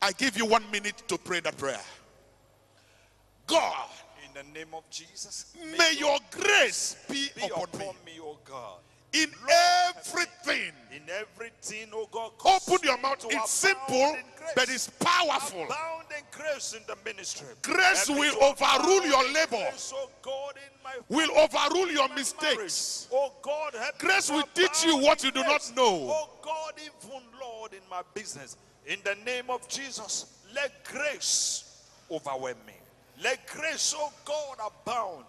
B: I give you one minute to pray that prayer. God,
C: In the name of Jesus,
B: may your grace be
C: be
B: upon
C: upon
B: me
C: me, O God.
B: In everything.
C: In everything, O God,
B: Open your mouth. It's simple, but it's powerful.
C: Grace in the ministry.
B: Grace will overrule your labor.
C: Grace, oh God, in my
B: Will overrule your mistakes.
C: Oh God,
B: Grace will teach you what you do not know.
C: Oh God, even Lord, in my business, in the name of Jesus, let grace overwhelm me. Let grace, oh God, abound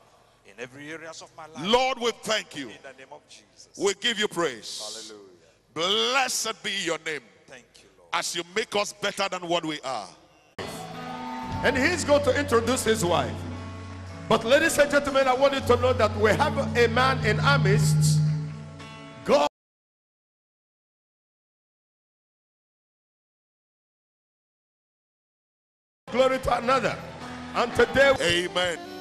C: in every areas of my life.
B: Lord, we thank you.
C: In the name of Jesus.
B: We give you praise.
C: Hallelujah.
B: Blessed be your name
C: Thank you, Lord.
B: as you make us better than what we are.
A: And he's going to introduce his wife. But, ladies and gentlemen, I want you to know that we have a man in our midst. God. Glory to another. And today,
B: Amen.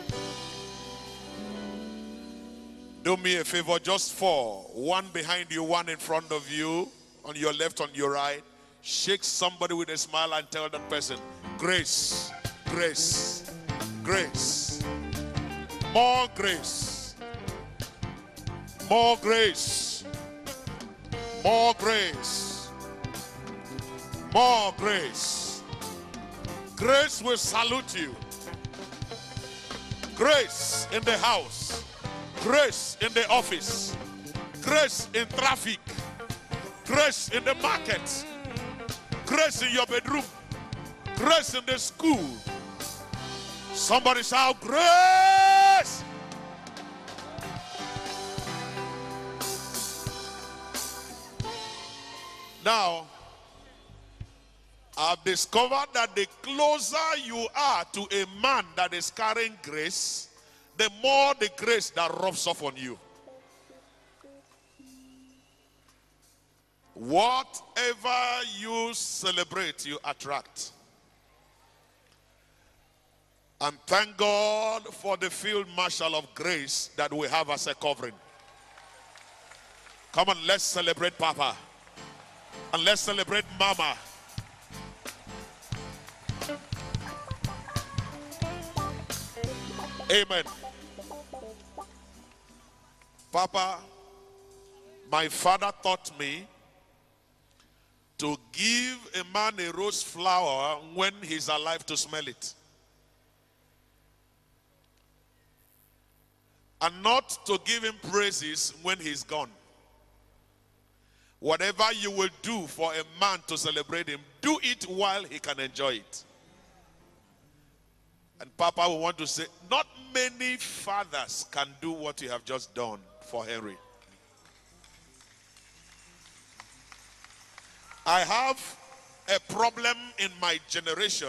B: Do me a favor, just four. One behind you, one in front of you, on your left, on your right. Shake somebody with a smile and tell that person, Grace, grace, grace. More grace. More grace. More grace. More grace. Grace will salute you. Grace in the house. Grace in the office. Grace in traffic. Grace in the market. Grace in your bedroom. Grace in the school. Somebody shout, Grace! Now, I've discovered that the closer you are to a man that is carrying grace, the more the grace that rubs off on you. Whatever you celebrate, you attract. And thank God for the field marshal of grace that we have as a covering. Come on, let's celebrate Papa. And let's celebrate Mama. Amen. Papa, my father taught me to give a man a rose flower when he's alive to smell it. And not to give him praises when he's gone. Whatever you will do for a man to celebrate him, do it while he can enjoy it. And Papa will want to say, not many fathers can do what you have just done for Henry. I have a problem in my generation.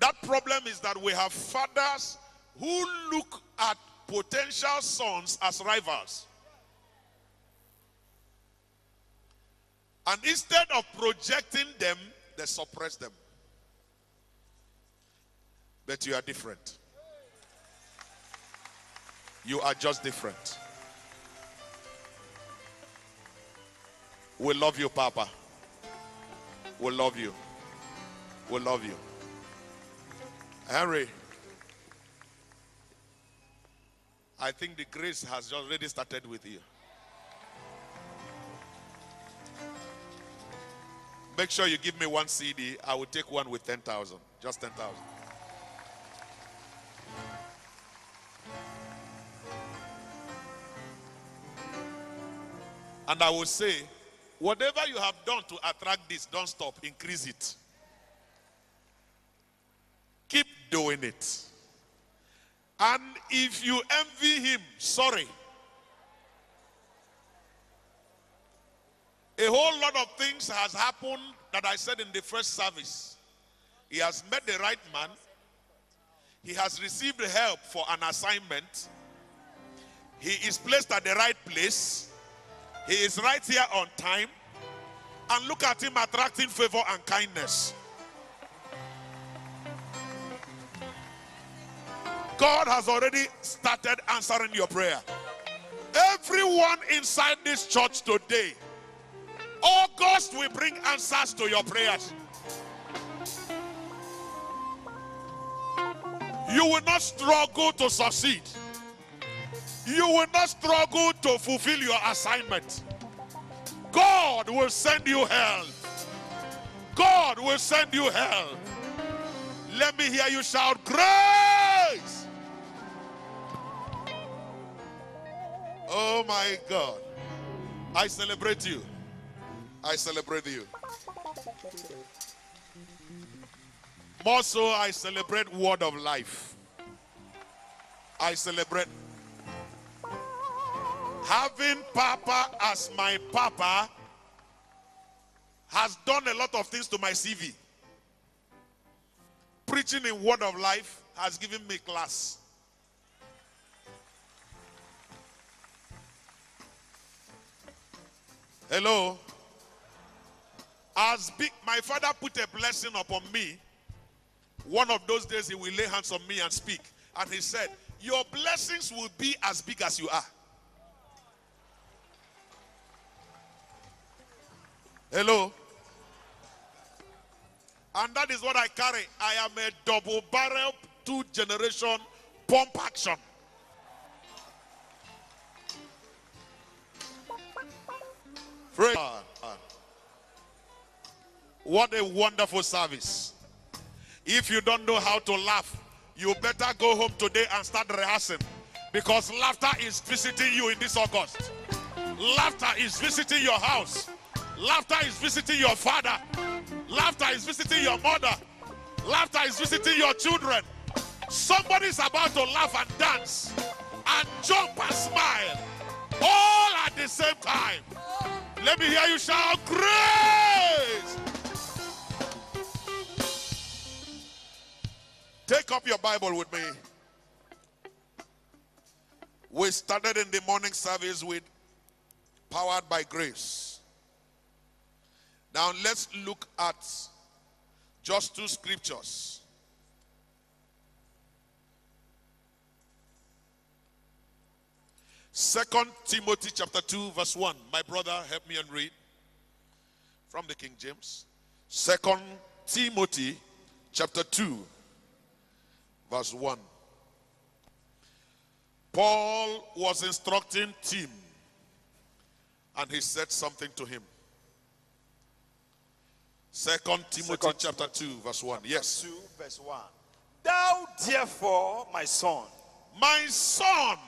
B: That problem is that we have fathers who look at potential sons as rivals. And instead of projecting them, they suppress them. But you are different. You are just different. We love you, Papa. We love you. We love you. Henry, I think the grace has already started with you. Make sure you give me one CD. I will take one with 10,000. Just 10,000. And I will say, whatever you have done to attract this, don't stop, increase it. Keep doing it. And if you envy him, sorry. A whole lot of things has happened that I said in the first service. He has met the right man. He has received help for an assignment. He is placed at the right place. He is right here on time. And look at him attracting favor and kindness. God has already started answering your prayer. Everyone inside this church today, August will bring answers to your prayers. You will not struggle to succeed. You will not struggle to fulfill your assignment. God will send you help. God will send you help. Let me hear you shout, Grace! Oh my God. I celebrate you. I celebrate you. More so, I celebrate word of life. I celebrate having Papa as my Papa has done a lot of things to my CV. Preaching in word of life has given me class. Hello. As big, my father put a blessing upon me. One of those days he will lay hands on me and speak. And he said, Your blessings will be as big as you are. Hello. And that is what I carry. I am a double barrel, two generation pump action. Praise God. What a wonderful service. If you don't know how to laugh, you better go home today and start rehearsing because laughter is visiting you in this August. Laughter is visiting your house. Laughter is visiting your father. Laughter is visiting your mother. Laughter is visiting your children. Somebody is about to laugh and dance and jump and smile all at the same time. Let me hear you shout, Grace! Take up your Bible with me. We started in the morning service with powered by grace. Now let's look at just two scriptures. Second Timothy chapter 2 verse 1. My brother, help me and read from the King James. Second Timothy chapter 2 verse 1. Paul was instructing Tim and he said something to him. Second Timothy
C: Second
B: chapter 2 verse 1. Yes.
C: 2 verse 1. Thou therefore, my son,
B: My son,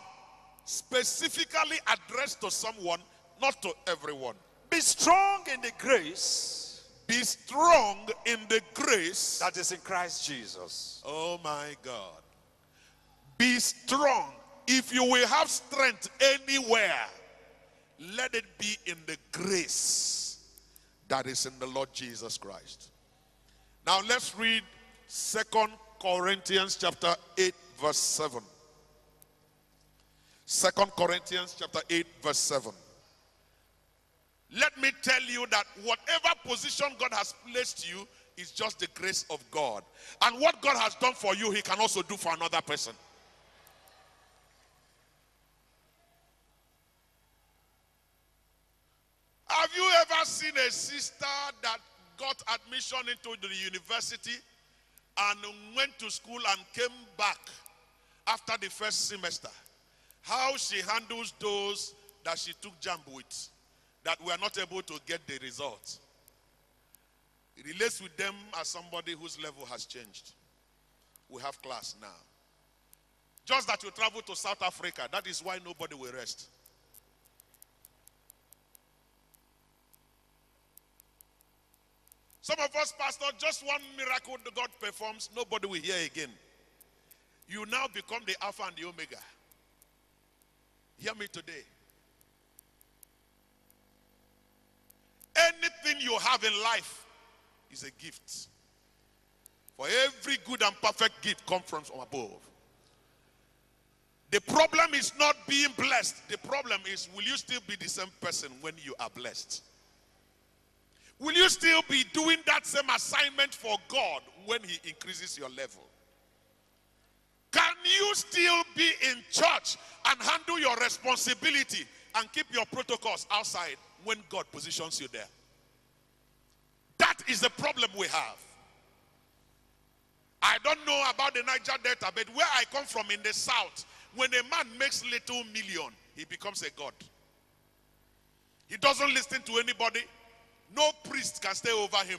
B: specifically addressed to someone, not to everyone.
C: be strong in the grace
B: Be strong in the grace.
C: that is in Christ Jesus.
B: Oh my God. Be strong. If you will have strength anywhere, let it be in the grace that is in the Lord Jesus Christ. Now let's read Second Corinthians chapter 8 verse 7. Second Corinthians chapter 8 verse 7. Let me tell you that whatever position God has placed you is just the grace of God. And what God has done for you, He can also do for another person. Have you ever seen a sister that got admission into the university and went to school and came back after the first semester? How she handles those that she took JAMB with that were not able to get the result. It relates with them as somebody whose level has changed. We have class now. Just that you travel to South Africa, that is why nobody will rest. Some of us, Pastor, just one miracle God performs, nobody will hear again. You now become the Alpha and the Omega. Hear me today. Anything you have in life is a gift. For every good and perfect gift comes from above. The problem is not being blessed. The problem is, will you still be the same person when you are blessed? Will you still be doing that same assignment for God when He increases your level? Can you still be in church and handle your responsibility and keep your protocols outside when God positions you there? That is the problem we have. I don't know about the Niger Delta, but where I come from in the south, when a man makes little million, he becomes a god. He doesn't listen to anybody. No priest can stay over him.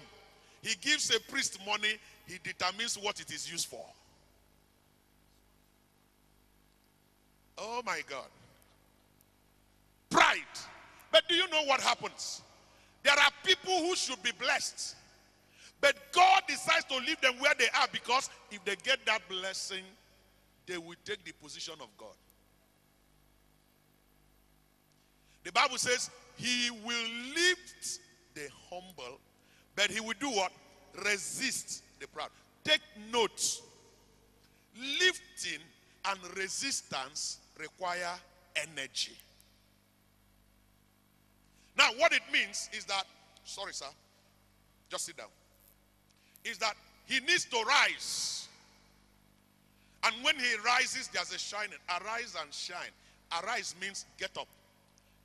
B: He gives a priest money, he determines what it is used for. Oh my God. Pride. But do you know what happens? There are people who should be blessed. But God decides to leave them where they are because if they get that blessing, they will take the position of God. The Bible says he will lift the humble, but he will do what? Resist the proud. Take note. Lifting and resistance require energy. Now, what it means is that, sorry, sir, just sit down. Is that he needs to rise. And when he rises, there's a shining. Arise and shine. Arise means get up.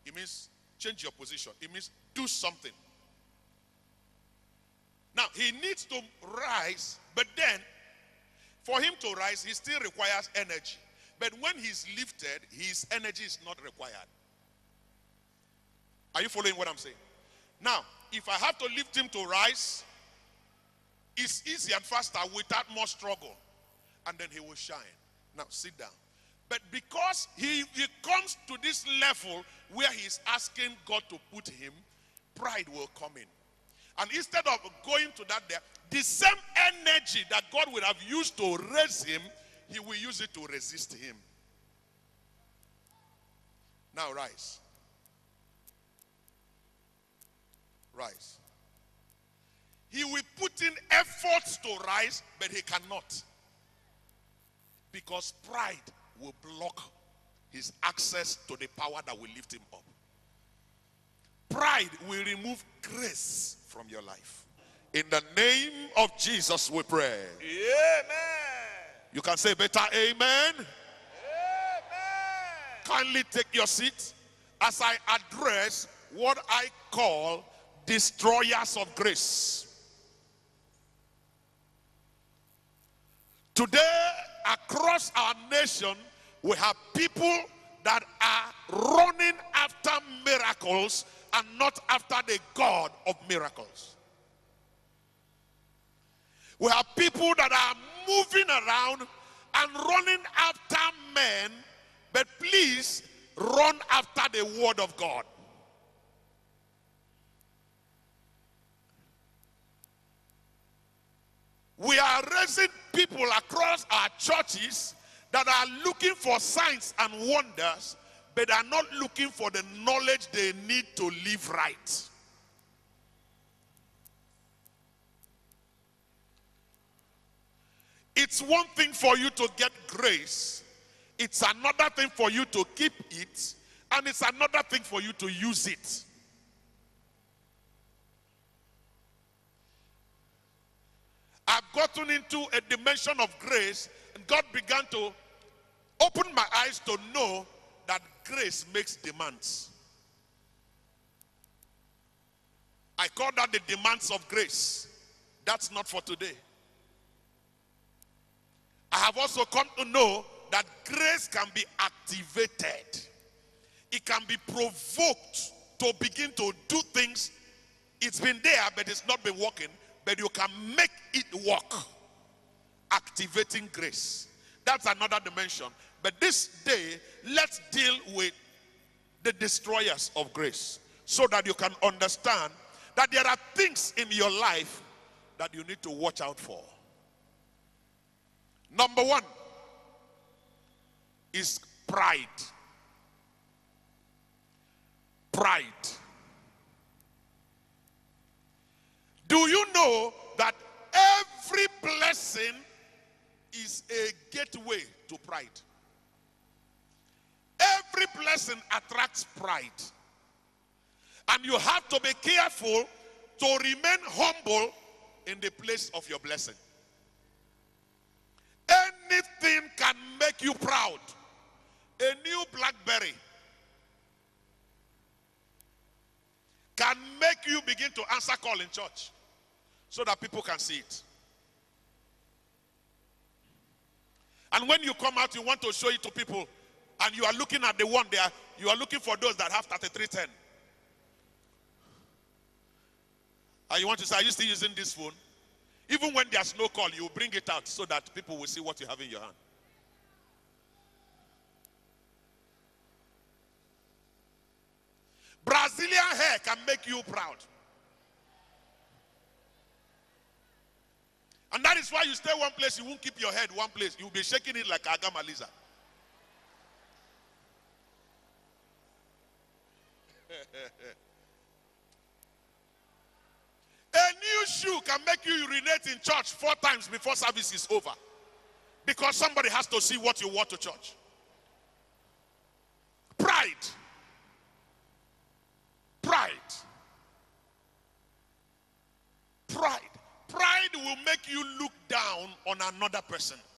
B: It means change your position. It means do something. Now, he needs to rise, but then for him to rise, he still requires energy. But when he's lifted, his energy is not required. Are you following what I'm saying? Now, if I have to lift him to rise, it's easy and faster without more struggle. And then he will shine. Now, sit down. But because he, he comes to this level where he's asking God to put him, pride will come in. And instead of going to that there, the same energy that God would have used to raise him, he will use it to resist him. Now rise. Rise. He will put in efforts to rise, but he cannot. Because pride will block his access to the power that will lift him up. Pride will remove grace from your life. In the name of Jesus, we pray.
C: Amen.
B: You can say better, Amen.
C: Amen.
B: Kindly take your seat as I address what I call destroyers of grace. Today, across our nation, we have people that are running after miracles and not after the God of miracles. We have people that are moving around and running after men, but please run after the word of God. We are raising people across our churches that are looking for signs and wonders, but are not looking for the knowledge they need to live right. It's one thing for you to get grace, it's another thing for you to keep it, and it's another thing for you to use it. I've gotten into a dimension of grace, and God began to open my eyes to know that grace makes demands. I call that the demands of grace. That's not for today. I have also come to know that grace can be activated. It can be provoked to begin to do things. It's been there, but it's not been working. But you can make it work. Activating grace. That's another dimension. But this day, let's deal with the destroyers of grace so that you can understand that there are things in your life that you need to watch out for. Number one is pride. Pride. Do you know that every blessing is a gateway to pride? Every blessing attracts pride. And you have to be careful to remain humble in the place of your blessing. Anything can make you proud. A new Blackberry can make you begin to answer call in church so that people can see it. And when you come out, you want to show it to people, and you are looking at the one there, you are looking for those that have 3310. And you want to say, Are you still using this phone? Even when there's no call, you bring it out so that people will see what you have in your hand. Brazilian hair can make you proud. And that is why you stay one place, you won't keep your head one place. You'll be shaking it like Agama *laughs* A new shoe can make you urinate in church four times before service is over. Because somebody has to see what you wore to church. Pride. Pride. Pride. Pride will make you look down on another person.